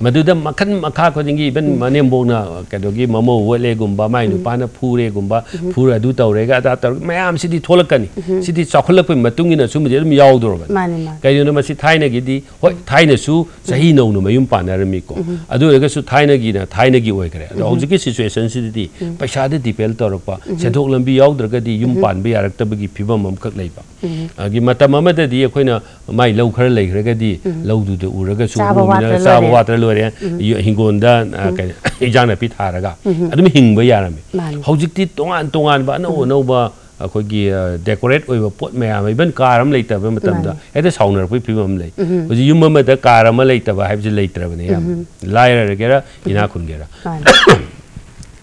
ꯃꯗꯨꯗ ꯃꯈꯟ ꯃꯈꯥ ꯈꯨꯗꯤꯡꯒꯤ ꯏꯚꯟ ꯃꯅꯦꯝꯕꯣꯛꯅ ꯀꯩꯗꯧꯒꯤ ꯃꯃꯧ ꯋꯠꯂꯦꯒꯨꯝꯕ ꯃꯥꯏ ꯅꯨꯄꯥꯅ ꯐꯨꯔꯦꯒꯨꯝꯕ ꯐꯨꯔ ꯑꯗꯨ ꯇꯧꯔꯦꯒ ꯑꯗꯥ ꯇꯧꯔꯒ ꯃꯌꯥꯝꯁꯤꯗꯤ ꯊꯣꯛꯂꯛꯀꯅꯤ ꯁꯤꯗꯤ ꯆꯥꯎꯈꯠꯂꯛꯄꯒꯤ ꯃꯇꯨꯡ ꯏꯟꯅ ꯁꯨꯝꯕꯗꯤ ꯑꯗꯨꯝ ꯌꯥꯎꯗꯣꯔꯕꯅꯤ ꯀꯩꯒꯤꯅꯣ ꯃꯁꯤ ꯊꯥꯏꯅꯒꯤꯗꯤ ꯍꯣꯏ ꯊꯥꯏꯅꯁꯨ ꯆꯍꯤ ꯅꯧꯅ ꯃꯌꯨꯝ ꯄꯥꯟꯅꯔꯝꯃꯤꯀꯣ ꯑꯗꯨ ꯑꯣꯏꯔꯒꯁꯨ ꯊꯥꯏꯅꯒꯤꯅ ꯊꯥꯏꯅꯒꯤ ꯑꯣꯏꯈ꯭ꯔꯦ ꯑꯗꯣ ꯍꯧꯖꯤꯛꯀꯤ ꯁꯤꯆꯨꯋꯦꯁꯟꯁꯤꯗꯗꯤ ꯄꯩꯁꯥꯗ ꯗꯤꯄꯦꯟ ꯇꯧꯔꯛꯄ ꯁꯦꯟꯊꯣꯛ ꯂꯝꯕꯤ ꯌꯥꯎꯗ꯭ꯔꯒꯗꯤ ꯌꯨꯝ ꯄꯥꯟꯕ ꯌꯥꯔꯛꯇꯕꯒꯤ ꯐꯤꯕꯝ ꯑꯃꯈꯛ ꯂꯩꯕ ꯑꯗꯒꯤ ꯃꯇꯝ ꯑꯃꯗꯗꯤ ꯑꯩꯈꯣꯏꯅ ꯃꯥꯏ ꯂꯧ ꯈꯔ ꯂꯩꯈ꯭ꯔꯒꯗꯤ ꯂꯧꯗꯨꯗ ꯎꯔꯒꯁꯨ ꯆꯥꯕ ꯋꯥꯠꯇ꯭ꯔ ꯂꯣꯏꯔꯦ ꯍꯤꯡꯒꯣꯜꯗ ꯏꯟꯖꯥꯡ ꯅꯥꯄꯤ ꯊꯥꯔꯒ ꯑꯗꯨꯝ ꯍꯤꯡꯕ ꯌꯥꯔꯝꯃꯤ ꯍꯧꯖꯤꯛꯇꯤ ꯇꯣꯉꯥꯟ ꯇꯣꯉꯥꯟꯕ ꯑꯅꯧ ꯑꯅꯧꯕ ꯑꯩꯈꯣꯏꯒꯤ ꯗꯦꯀꯣꯔꯦꯠ ꯑꯣꯏꯕ ꯄꯣꯠ ꯃꯌꯥꯝ ꯏꯚꯟ ꯀꯥꯔ ꯑꯃ ꯂꯩꯇꯕ ꯃꯇꯝꯗ ꯍꯦꯛꯇ ꯁꯥꯎꯅꯔꯛꯄꯒꯤ ꯐꯤꯕꯝ ꯑꯃ ꯂꯩ ꯍꯧꯖꯤꯛ ꯌꯨꯝ ꯑꯃꯗ ꯀꯥꯔ ꯑꯃ ꯂꯩꯇꯕ ꯍꯥꯏꯕꯁꯤ ꯂꯩꯇ꯭ꯔꯕꯅꯤ ꯌꯥꯝ ꯂꯥꯏꯔꯒꯦꯔꯥ ꯏꯅꯥꯛ ꯈꯨꯟꯒꯦꯔꯥ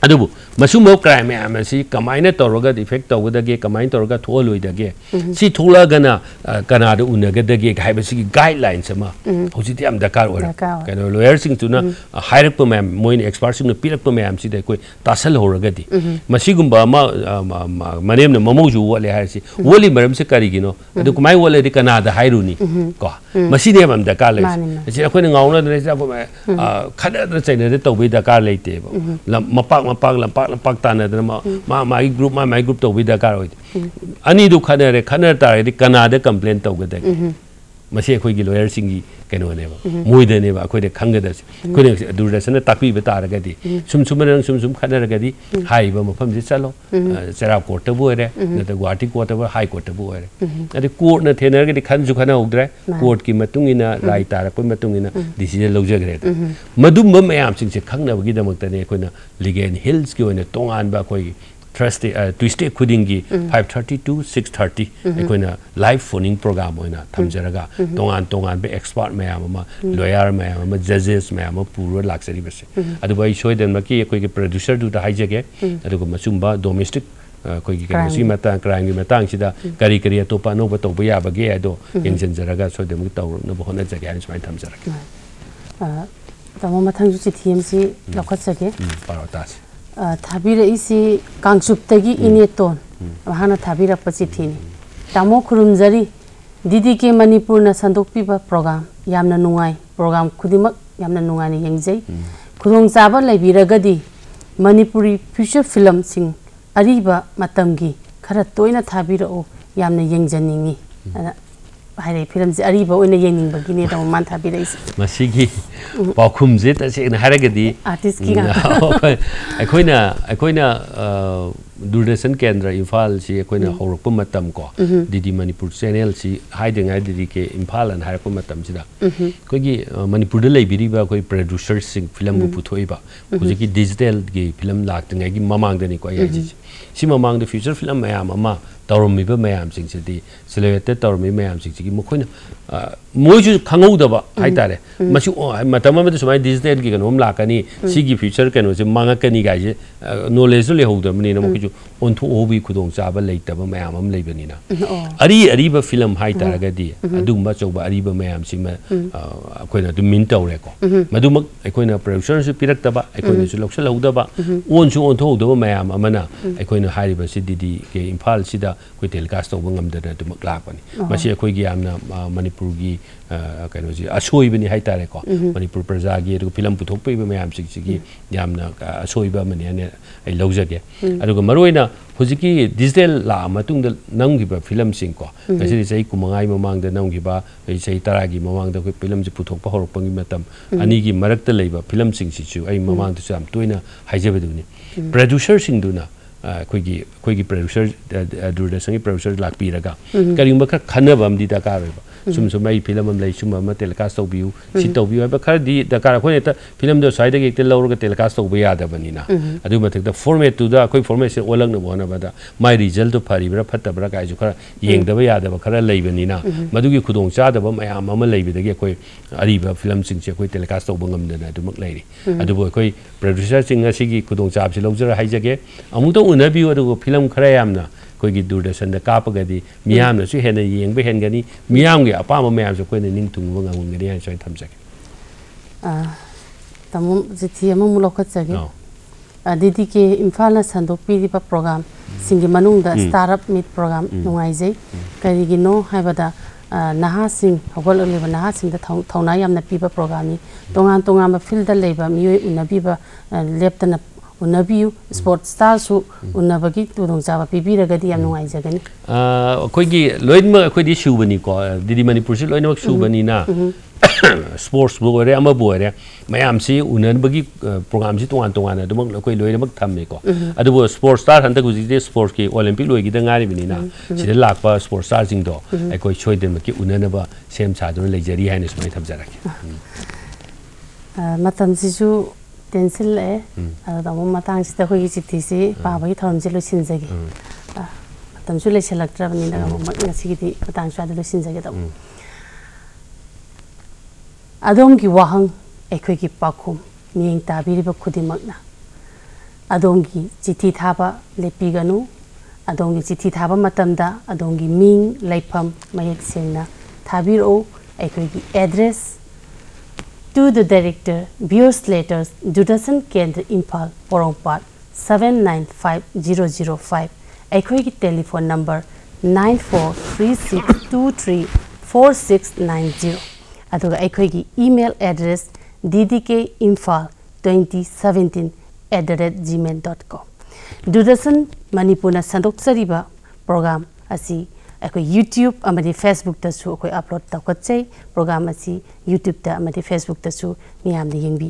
ꯑꯗꯨꯕꯨ ꯃꯁꯨꯝꯕ ꯀ꯭ꯔꯥꯏꯝ ꯃꯌꯥꯝ ꯑꯁꯤ ꯀꯃꯥꯏꯅ ꯇꯧꯔꯒ ꯏꯐꯦꯛ ꯇꯧꯒꯗꯒꯦ ꯀꯃꯥꯏꯅ ꯇꯧꯔꯒ ꯊꯣꯛꯍꯜꯂꯣꯏꯗꯒꯦ ꯁꯤ ꯊꯣꯛꯂꯛꯑꯒꯅ ꯀꯅꯥꯗ ꯎꯅꯒꯗꯒꯦ ꯍꯥꯏꯕꯁꯤꯒꯤ ꯒꯥꯏꯗꯂꯥꯏꯟꯁ ꯑꯃ ꯍꯧꯖꯤꯛꯇꯤ ꯌꯥꯝ ꯗꯔꯀꯥꯔ ꯑꯣꯏꯔꯦ ꯀꯩꯅꯣ ꯂꯣꯌꯔꯁꯤꯡꯗꯨꯅ ꯍꯥꯏꯔꯛꯄ ꯃꯌꯥꯝ ꯃꯣꯏꯅ ꯑꯦꯛꯁꯄꯥꯔꯠꯁꯤꯡꯅ ꯄꯤꯔꯛꯄ ꯃꯌꯥꯝꯁꯤꯗ ꯑꯩꯈꯣꯏ ꯇꯥꯁꯜꯍꯧꯔꯒꯗꯤ ꯃꯁꯤꯒꯨꯝꯕ ꯑꯃ ꯃꯅꯦꯝꯅ ꯃꯃꯧꯁꯨ ꯋꯥꯠꯂꯦ ꯍꯥꯏꯔꯁꯤ ꯋꯥꯠꯂꯤ ꯃꯔꯝꯁꯦ ꯀꯔꯤꯒꯤꯅꯣ ꯑꯗꯨ ꯀꯃꯥꯏꯅ ꯋꯥꯠꯂꯗꯤ ꯀꯅꯥꯗ ꯍꯥꯏꯔꯨꯅꯤ ꯀꯣ ꯃꯁꯤꯅꯦ ꯌꯥꯝ ꯗꯔꯀꯥꯔ ꯂꯩꯔꯤꯁꯦ ꯑꯁꯤ ꯑꯩꯈꯣꯏꯅ ꯉꯥꯎꯅꯗꯅ ꯈꯠꯅꯗꯅ ꯆꯩꯅꯗꯅ ꯇꯧꯕꯒꯤ ꯗꯔꯀꯥꯔ ꯂꯩꯇꯦꯕ ꯃꯄꯥꯛ ꯃꯄꯥꯛ ꯂꯝꯄꯥꯛ ꯂꯝꯄꯥꯛ ꯇꯥꯟꯅꯗꯅ ꯃꯥ ꯃꯥꯒꯤ ꯒ꯭ꯔꯨꯞ ꯃꯥ ꯃꯥꯒꯤ ꯒ꯭ꯔꯨꯞ ꯇꯧꯕꯒꯤ ꯗꯔꯀꯥꯔ ꯑꯣꯏꯗꯦ ꯑꯅꯤꯗꯨ ꯈꯠꯅꯔꯦ ꯈꯠꯅ ꯇꯥꯔꯒꯗꯤ ꯀꯅꯥꯗ ꯀꯝꯄ꯭ꯂꯦꯟ ꯇꯧꯒꯗꯒꯦ ꯃꯁꯤ ꯑꯩꯈꯣꯏꯒꯤ ꯂꯣꯌꯔꯁꯤꯡꯒꯤ ꯀꯩꯅꯣꯅꯦꯕ ꯃꯣꯏꯗꯅꯦꯕ ꯑꯩꯈꯣꯏꯅ ꯈꯪꯒꯗꯕꯁꯦ ꯑꯩꯈꯣꯏꯅ ꯗꯨꯔꯗꯔꯁꯟꯅ ꯇꯥꯛꯄꯤꯕ ꯇꯥꯔꯒꯗꯤ ꯁꯨꯝ ꯁꯨꯝ ꯅꯪ ꯁꯨꯝ ꯁꯨꯝ ꯈꯠꯅꯔꯒꯗꯤ ꯍꯥꯏꯔꯤꯕ ꯃꯐꯝꯁꯤ ꯆꯠꯂꯣ ꯆꯩꯔꯥꯎ ꯀꯣꯔꯠꯇꯕꯨ ꯑꯣꯏꯔꯦ ꯅꯠꯇ꯭ꯔꯒ ꯒꯨꯋꯥꯍꯥꯇꯤ ꯀꯣꯔꯠꯇꯕꯨ ꯍꯥꯏ ꯀꯣꯔꯠꯇꯕꯨ ꯑꯣꯏꯔꯦ ꯑꯗꯩ ꯀꯣꯔꯠꯅ ꯊꯦꯡꯅꯔꯒꯗꯤ ꯈꯟꯁꯨ ꯈꯟꯅꯍꯧꯗ꯭ꯔꯦ ꯀꯣꯔꯠꯀꯤ ꯃꯇꯨꯡ ꯏꯟꯅ ꯔꯥꯏ ꯇꯥꯔꯛꯄꯒꯤ ꯃꯇꯨꯡ ꯏꯟꯅ ꯗꯤꯁꯤꯖꯟ ꯂꯧꯖꯈ꯭ꯔꯦ ꯃꯗꯨꯝꯕ ꯃꯌꯥꯝꯁꯤꯡꯁꯦ ꯈꯪꯅꯕꯒꯤꯗꯃꯛꯇꯅꯦ ꯑꯩꯈꯣꯏꯅ ꯂꯤꯒꯦꯟ ꯍꯤꯜꯁꯀꯤ ꯑꯣꯏꯅ ꯇꯣꯉꯥꯟꯕ ꯑꯩꯈꯣꯏꯒꯤ Thursday five thirty to six thirty अखोना live phoning programme होना थमजरगा तोंगान तोंगान बे एक्सपर्ट अमा लॉयर अमा जजेस मैम पूर्व लाक्सरी बसे अदुबा ई सोयदन मकी अखोई प्रोड्यूसर दु हाइजगे अदुगो मसुंबा डोमेस्टिक अखोई करेंसी मता क्राइम की तोबा याबगे अदो यंजनजरगा सोयदन मकी तौरब होना हाइन थाबिरैसि काङसुप्तगी इनेटोन हाना थाबिरप चिठीनि तामो खुरुमजरी दीदी के मणिपुर न संदोकपीबा प्रोग्राम यामना नुंगाई प्रोग्राम खुदिमक यामना नुंगानी यंगजै खुदोंग चाबा लेबिरगदी मणिपुरी फ्यूचर फ़िल्म सिंग अरीबा मतमगी खरा तोयना थाबिरओ यामना यंगजनिंगी ꯍꯥꯏꯔꯛꯏ ꯐꯤꯂꯝꯁꯦ ꯑꯔꯤꯕ ꯑꯣꯏꯅ ꯌꯦꯡꯅꯤꯡꯕꯒꯤꯅꯦ ꯇꯥꯃꯣ ꯃꯥꯅ ꯊꯥꯕꯤꯔꯛꯏꯁꯦ ꯃꯁꯤꯒꯤ ꯄꯥꯎꯈꯨꯝꯁꯦ ꯇꯁꯦꯡꯅ ꯍꯥꯏꯔꯒꯗꯤ ꯑꯥꯔꯇꯤꯁꯀꯤ ꯑꯩꯈꯣꯏꯅ ꯑꯩꯈꯣꯏꯅ ꯗꯨꯔꯗꯔꯁꯟ ꯀꯦꯟꯗ꯭ꯔ ꯏꯝꯐꯥꯜꯁꯤ ꯑꯩꯈꯣꯏꯅ ꯍꯧꯔꯛꯄ ꯃꯇꯝ ꯀꯣ ꯗꯤꯗꯤ ꯃꯅꯤꯄꯨꯔ ꯆꯦꯅꯦꯜꯁꯤ ꯍꯥꯏꯗ꯭ꯔꯤꯉꯩ ꯗꯤꯗꯤ ꯀꯦ ꯏꯝꯐꯥꯜ ꯑꯅ ꯍꯥꯏꯔꯛꯄ ꯃꯇꯝꯁꯤꯗ ꯑꯩꯈꯣꯏꯒꯤ ꯃꯅꯤꯄꯨꯔꯗ ꯂꯩꯕꯤꯔꯤꯕ ꯑꯩꯈꯣꯏ ꯄ꯭ꯔꯗ꯭ꯌꯨꯁꯔꯁꯤꯡ ꯐꯤꯂꯝꯕꯨ ꯄꯨꯊꯣꯛꯏꯕ ꯍꯧꯖꯤꯛꯀꯤ ꯗꯤꯖꯤꯇꯦꯜꯒꯤ ꯐꯤꯂꯝ ꯂꯥꯛꯇ꯭ꯔꯤꯉꯩꯒꯤ ꯃꯃꯥꯡꯗꯅꯤꯀꯣ ꯑꯩ ꯍꯥꯏꯁꯤꯁꯦ ꯁꯤ ꯃꯃꯥꯡꯗ ꯐ꯭ꯌꯨꯆꯔ ꯐꯤꯂꯝ ꯃꯌꯥꯝ ꯑꯃ ꯇꯧꯔꯝꯃꯤꯕ ꯃꯌꯥꯝꯁꯤꯡꯁꯤꯗꯤ ꯁꯤꯂꯦꯕꯦꯇꯦꯠ ꯇꯧꯔꯝꯃꯤꯕ ꯃꯌꯥꯝꯁꯤꯡꯁꯤꯒꯤ ꯃꯈꯣꯏꯅ ꯃꯣꯏꯁꯨ ꯈꯪꯍꯧꯗꯕ ꯍꯥꯏꯇꯥꯔꯦ ꯃꯁꯤ ꯃꯇꯝ ꯑꯃꯗ ꯁꯨꯃꯥꯏꯅ ꯗꯤꯖꯤꯇꯦꯜꯒꯤ ꯀꯩꯅꯣꯝ ꯂꯥꯛꯀꯅꯤ ꯁꯤꯒꯤ ꯐ꯭ꯌꯨꯆꯔ ꯀꯩꯅꯣꯁꯦ ꯃꯥꯡꯉꯛꯀꯅꯤ ꯒꯥꯏꯁꯦ ꯅꯣꯂꯦꯖꯁꯨ ꯂꯩꯍꯧꯗꯕꯅꯤꯅ ꯃꯈꯣꯏꯁꯨ ꯑꯣꯟꯊꯣꯛꯍꯧꯕꯒꯤ ꯈꯨꯗꯣꯡꯆꯥꯕ ꯂꯩꯇꯕ ꯃꯌꯥꯝ ꯑꯃ ꯂꯩꯕꯅꯤꯅ ꯑꯔꯤ ꯑꯔꯤꯕ ꯐꯤꯂꯝ ꯍꯥꯏꯇꯥꯔꯒꯗꯤ ꯑꯗꯨꯒꯨꯝꯕ ꯑꯆꯧꯕ ꯑꯔꯤꯕ ꯃꯌꯥꯝꯁꯤꯃ ꯑꯩꯈꯣꯏꯅ ꯑꯗꯨꯝ ꯃꯤꯟ ꯇꯧꯔꯦꯀꯣ ꯃꯗꯨꯃꯛ ꯑꯩꯈꯣꯏꯅ ꯄ꯭ꯔꯣꯗ꯭ꯌꯨꯁꯔꯅꯁꯨ ꯄꯤꯔꯛꯇꯕ ꯑꯩꯈꯣꯏꯅꯁꯨ ꯂꯧꯁꯤꯜꯍꯧꯗꯕ ꯑꯣꯟꯁꯨ ꯑꯣꯟꯊꯣꯛꯍꯧꯗꯕ ꯃꯌꯥꯝ ꯑꯃꯅ ꯑꯩꯈꯣꯏꯅ ꯍꯥꯏꯔꯤꯕꯁꯤ ꯗꯤꯗꯤ ꯀꯦ ꯏꯝꯐꯥꯜꯁꯤꯗ ꯑꯩꯈꯣꯏ ꯇꯦꯂꯤꯀꯥꯁ ꯇꯧꯕ ꯉꯝꯗꯅ ꯑꯗꯨꯃꯛ ꯂꯥꯛꯄꯅꯤ ꯃꯁꯤ ꯑꯩꯈꯣꯏꯒꯤ ꯌꯥꯝꯅ ꯃꯅꯤꯄꯨꯔꯒꯤ ꯀꯩꯅꯣꯁꯤ ꯑꯁꯣꯏꯕꯅꯤ ꯍꯥꯏꯇꯥꯔꯦꯀꯣ ꯃꯅꯤꯄꯨꯔ ꯄ꯭ꯔꯖꯥꯒꯤ ꯑꯗꯨꯒ ꯐꯤꯂꯝ ꯄꯨꯊꯣꯛꯄꯤꯕ ꯃꯌꯥꯝꯁꯤꯡꯁꯤꯒꯤ ꯌꯥꯝꯅ ꯑꯁꯣꯏꯕ ꯑꯃꯅꯤ ꯍꯥꯏꯅ ꯑꯩ ꯂꯧꯖꯒꯦ ꯑꯗꯨꯒ ꯃꯔꯨꯑꯣꯏꯅ ꯍꯧꯖꯤꯛꯀꯤ ꯗꯤꯖꯤꯇꯦꯜ ꯂꯥꯛꯑ ꯃꯇꯨꯡꯗ ꯅꯝꯈꯤꯕ ꯐꯤꯂꯝꯁꯤꯡꯀꯣ ꯉꯁꯤꯗꯤ ꯆꯍꯤ ꯀꯨꯟꯃꯉꯥꯒꯤ ꯃꯃꯥꯡꯗ ꯅꯝꯈꯤꯕ ꯑꯩ ꯆꯍꯤ ꯇꯔꯥꯒꯤ ꯃꯃꯥꯡꯗ ꯑꯩꯈꯣꯏ ꯐꯤꯂꯝꯁꯤ ꯄꯨꯊꯣꯛꯄ ꯍꯧꯔꯛꯄꯒꯤ ꯃꯇꯝ ꯑꯅꯤꯒꯤ ꯃꯔꯛꯇ ꯂꯩꯕ ꯐꯤꯂꯝꯁꯤꯡꯁꯤꯁꯨ ꯑꯩ ꯃꯃꯥꯡꯗꯁꯨ ꯌꯥꯝ ꯇꯣꯏꯅ ꯍꯥꯏꯖꯕꯗꯨꯅꯤ ꯄ꯭ꯔꯗ꯭ꯌꯨꯁꯔꯁꯤꯡꯗꯨꯅ ꯑꯩꯈꯣꯏꯒꯤ ꯑꯩꯈꯣꯏꯒꯤ ꯄ꯭ꯔꯣꯗ꯭ꯌꯨꯁꯔ ꯗꯨꯔꯗꯔꯁꯟꯒꯤ ꯄ꯭ꯔꯣꯗ꯭ꯌꯨꯁꯔ ꯂꯥꯛꯄꯤꯔꯒ ꯀꯔꯤꯒꯨꯝꯕ ꯈꯔ ꯈꯟꯅꯕ ꯑꯃꯗꯤ ꯗꯔꯀꯥꯔ ꯑꯣꯏꯕ ꯁꯨꯝ ꯁꯨꯝ ꯑꯩ ꯐꯤꯂꯝ ꯑꯃ ꯂꯩ ꯁꯨꯝꯕ ꯑꯃ ꯇꯦꯂꯤꯀꯥꯁ ꯇꯧꯕꯤꯌꯨ ꯁꯤ ꯇꯧꯕꯤꯌꯨ ꯍꯥꯏꯕ ꯈꯔꯗꯤ ꯗꯔꯀꯥꯔ ꯑꯩꯈꯣꯏꯅ ꯍꯦꯛꯇ ꯐꯤꯂꯝꯗꯣ ꯁ꯭ꯋꯥꯏꯗꯒꯤ ꯍꯦꯛꯇ ꯂꯧꯔꯒ ꯇꯦꯂꯤꯀꯥꯁ ꯇꯧꯕ ꯌꯥꯗꯕꯅꯤꯅ ꯑꯗꯨꯒꯤ ꯃꯊꯛꯇ ꯐꯣꯔꯃꯦꯠꯇꯨꯗ ꯑꯩꯈꯣꯏ ꯐꯣꯔꯃꯦꯠꯁꯦ ꯑꯣꯜꯂꯛꯅꯕ ꯍꯣꯠꯅꯕꯗ ꯃꯥꯏ ꯔꯤꯖꯜꯇꯣ ꯐꯔꯤꯕ꯭ꯔꯥ ꯐꯠꯇꯕ꯭ꯔꯥ ꯀꯥꯏꯁꯨ ꯈꯔ ꯌꯦꯡꯗꯕ ꯌꯥꯗꯕ ꯈꯔ ꯂꯩꯕꯅꯤꯅ ꯃꯗꯨꯒꯤ ꯈꯨꯗꯣꯡꯆꯥꯗꯕ ꯃꯌꯥꯝ ꯑꯃ ꯂꯩꯕꯗꯒꯤ ꯑꯩꯈꯣꯏ ꯑꯔꯤꯕ ꯐꯤꯂꯝꯁꯤꯡꯁꯦ ꯑꯩꯈꯣꯏ ꯇꯦꯂꯤꯀꯥꯁ ꯇꯧꯕ ꯉꯝꯗꯅ ꯑꯗꯨꯃꯛ ꯂꯩꯔꯤ ꯑꯗꯨꯕꯨ ꯑꯩꯈꯣꯏ ꯄ꯭ꯔꯣꯗ꯭ꯌꯨꯁꯔꯁꯤꯡ ꯑꯁꯤꯒꯤ ꯈꯨꯗꯣꯡꯆꯥꯕꯁꯤ ꯂꯧꯖꯔ ꯍꯥꯏꯖꯒꯦ ꯑꯃꯨꯛꯇꯪ द कापगदी मियामनसु हेन येंगबे हेनगनी मियामगे अपाम मयामसु कोई निंग तुंगबो ngamungani हाय सोय थमजगे तमु जिथि अमु मुलखत जगे दीदी के इम्फाल न संदोक पीरिबा प्रोग्राम सिंगी मनुंग the startup meet programme नुंगाइजे करिगिनो हाइबदा नहासिंग हगोललिबा नहासिंग the थौना यामना पीबा प्रोग्राम नि तोंगान तोंगान फील्ड लेबा मियोय उनबीबा लेप्तना उनबियु स्पोर्ट स्टार सु उनबगी तुदों चाबा पिबिरगदी याम नुंगाइजगनी अखोइगी लोइनम अखोइदी सुबनी को दिदी मणिपुर से लोइनमक सुबनी ना स्पोर्ट्स बो ओरे अमा बो ओरे मयाम से उनबगी प्रोग्राम से stencil e da mo matang si da hoyi chik ti si pa ba yi thom ji lo sin ja gi tam chu le chelak tra ni da mo ma si gi ti matang sha da lo sin ja gi da adong gi wahang e khoi gi pa khum mieng ta bi ri ba khudi mak na adong gi chi ti tha ba le pi ga nu adong gi chi ti tha ba matam da adong gi ming lai pham ma yek sen na tha bi ro e khoi gi address to the director, Viewers Letters, Dudasan Kendra Imphal, Porongpat, 795005. ꯑꯩꯈꯣꯏꯒꯤ telephone number nine four three six two three four six nine zero ꯑꯗꯨꯒ ꯑꯩꯈꯣꯏꯒꯤ email address D D K Imphal twenty seventeen at the rate Gmail dot com Doordarshan ꯃꯅꯤꯄꯨꯔꯅ ꯁꯟꯗꯣꯛꯆꯔꯤꯕ programme ꯑꯁꯤ अब युट्युबमा Facebooks अब upload त पोग्रामी YouTube त फेसबुक्स म्यामु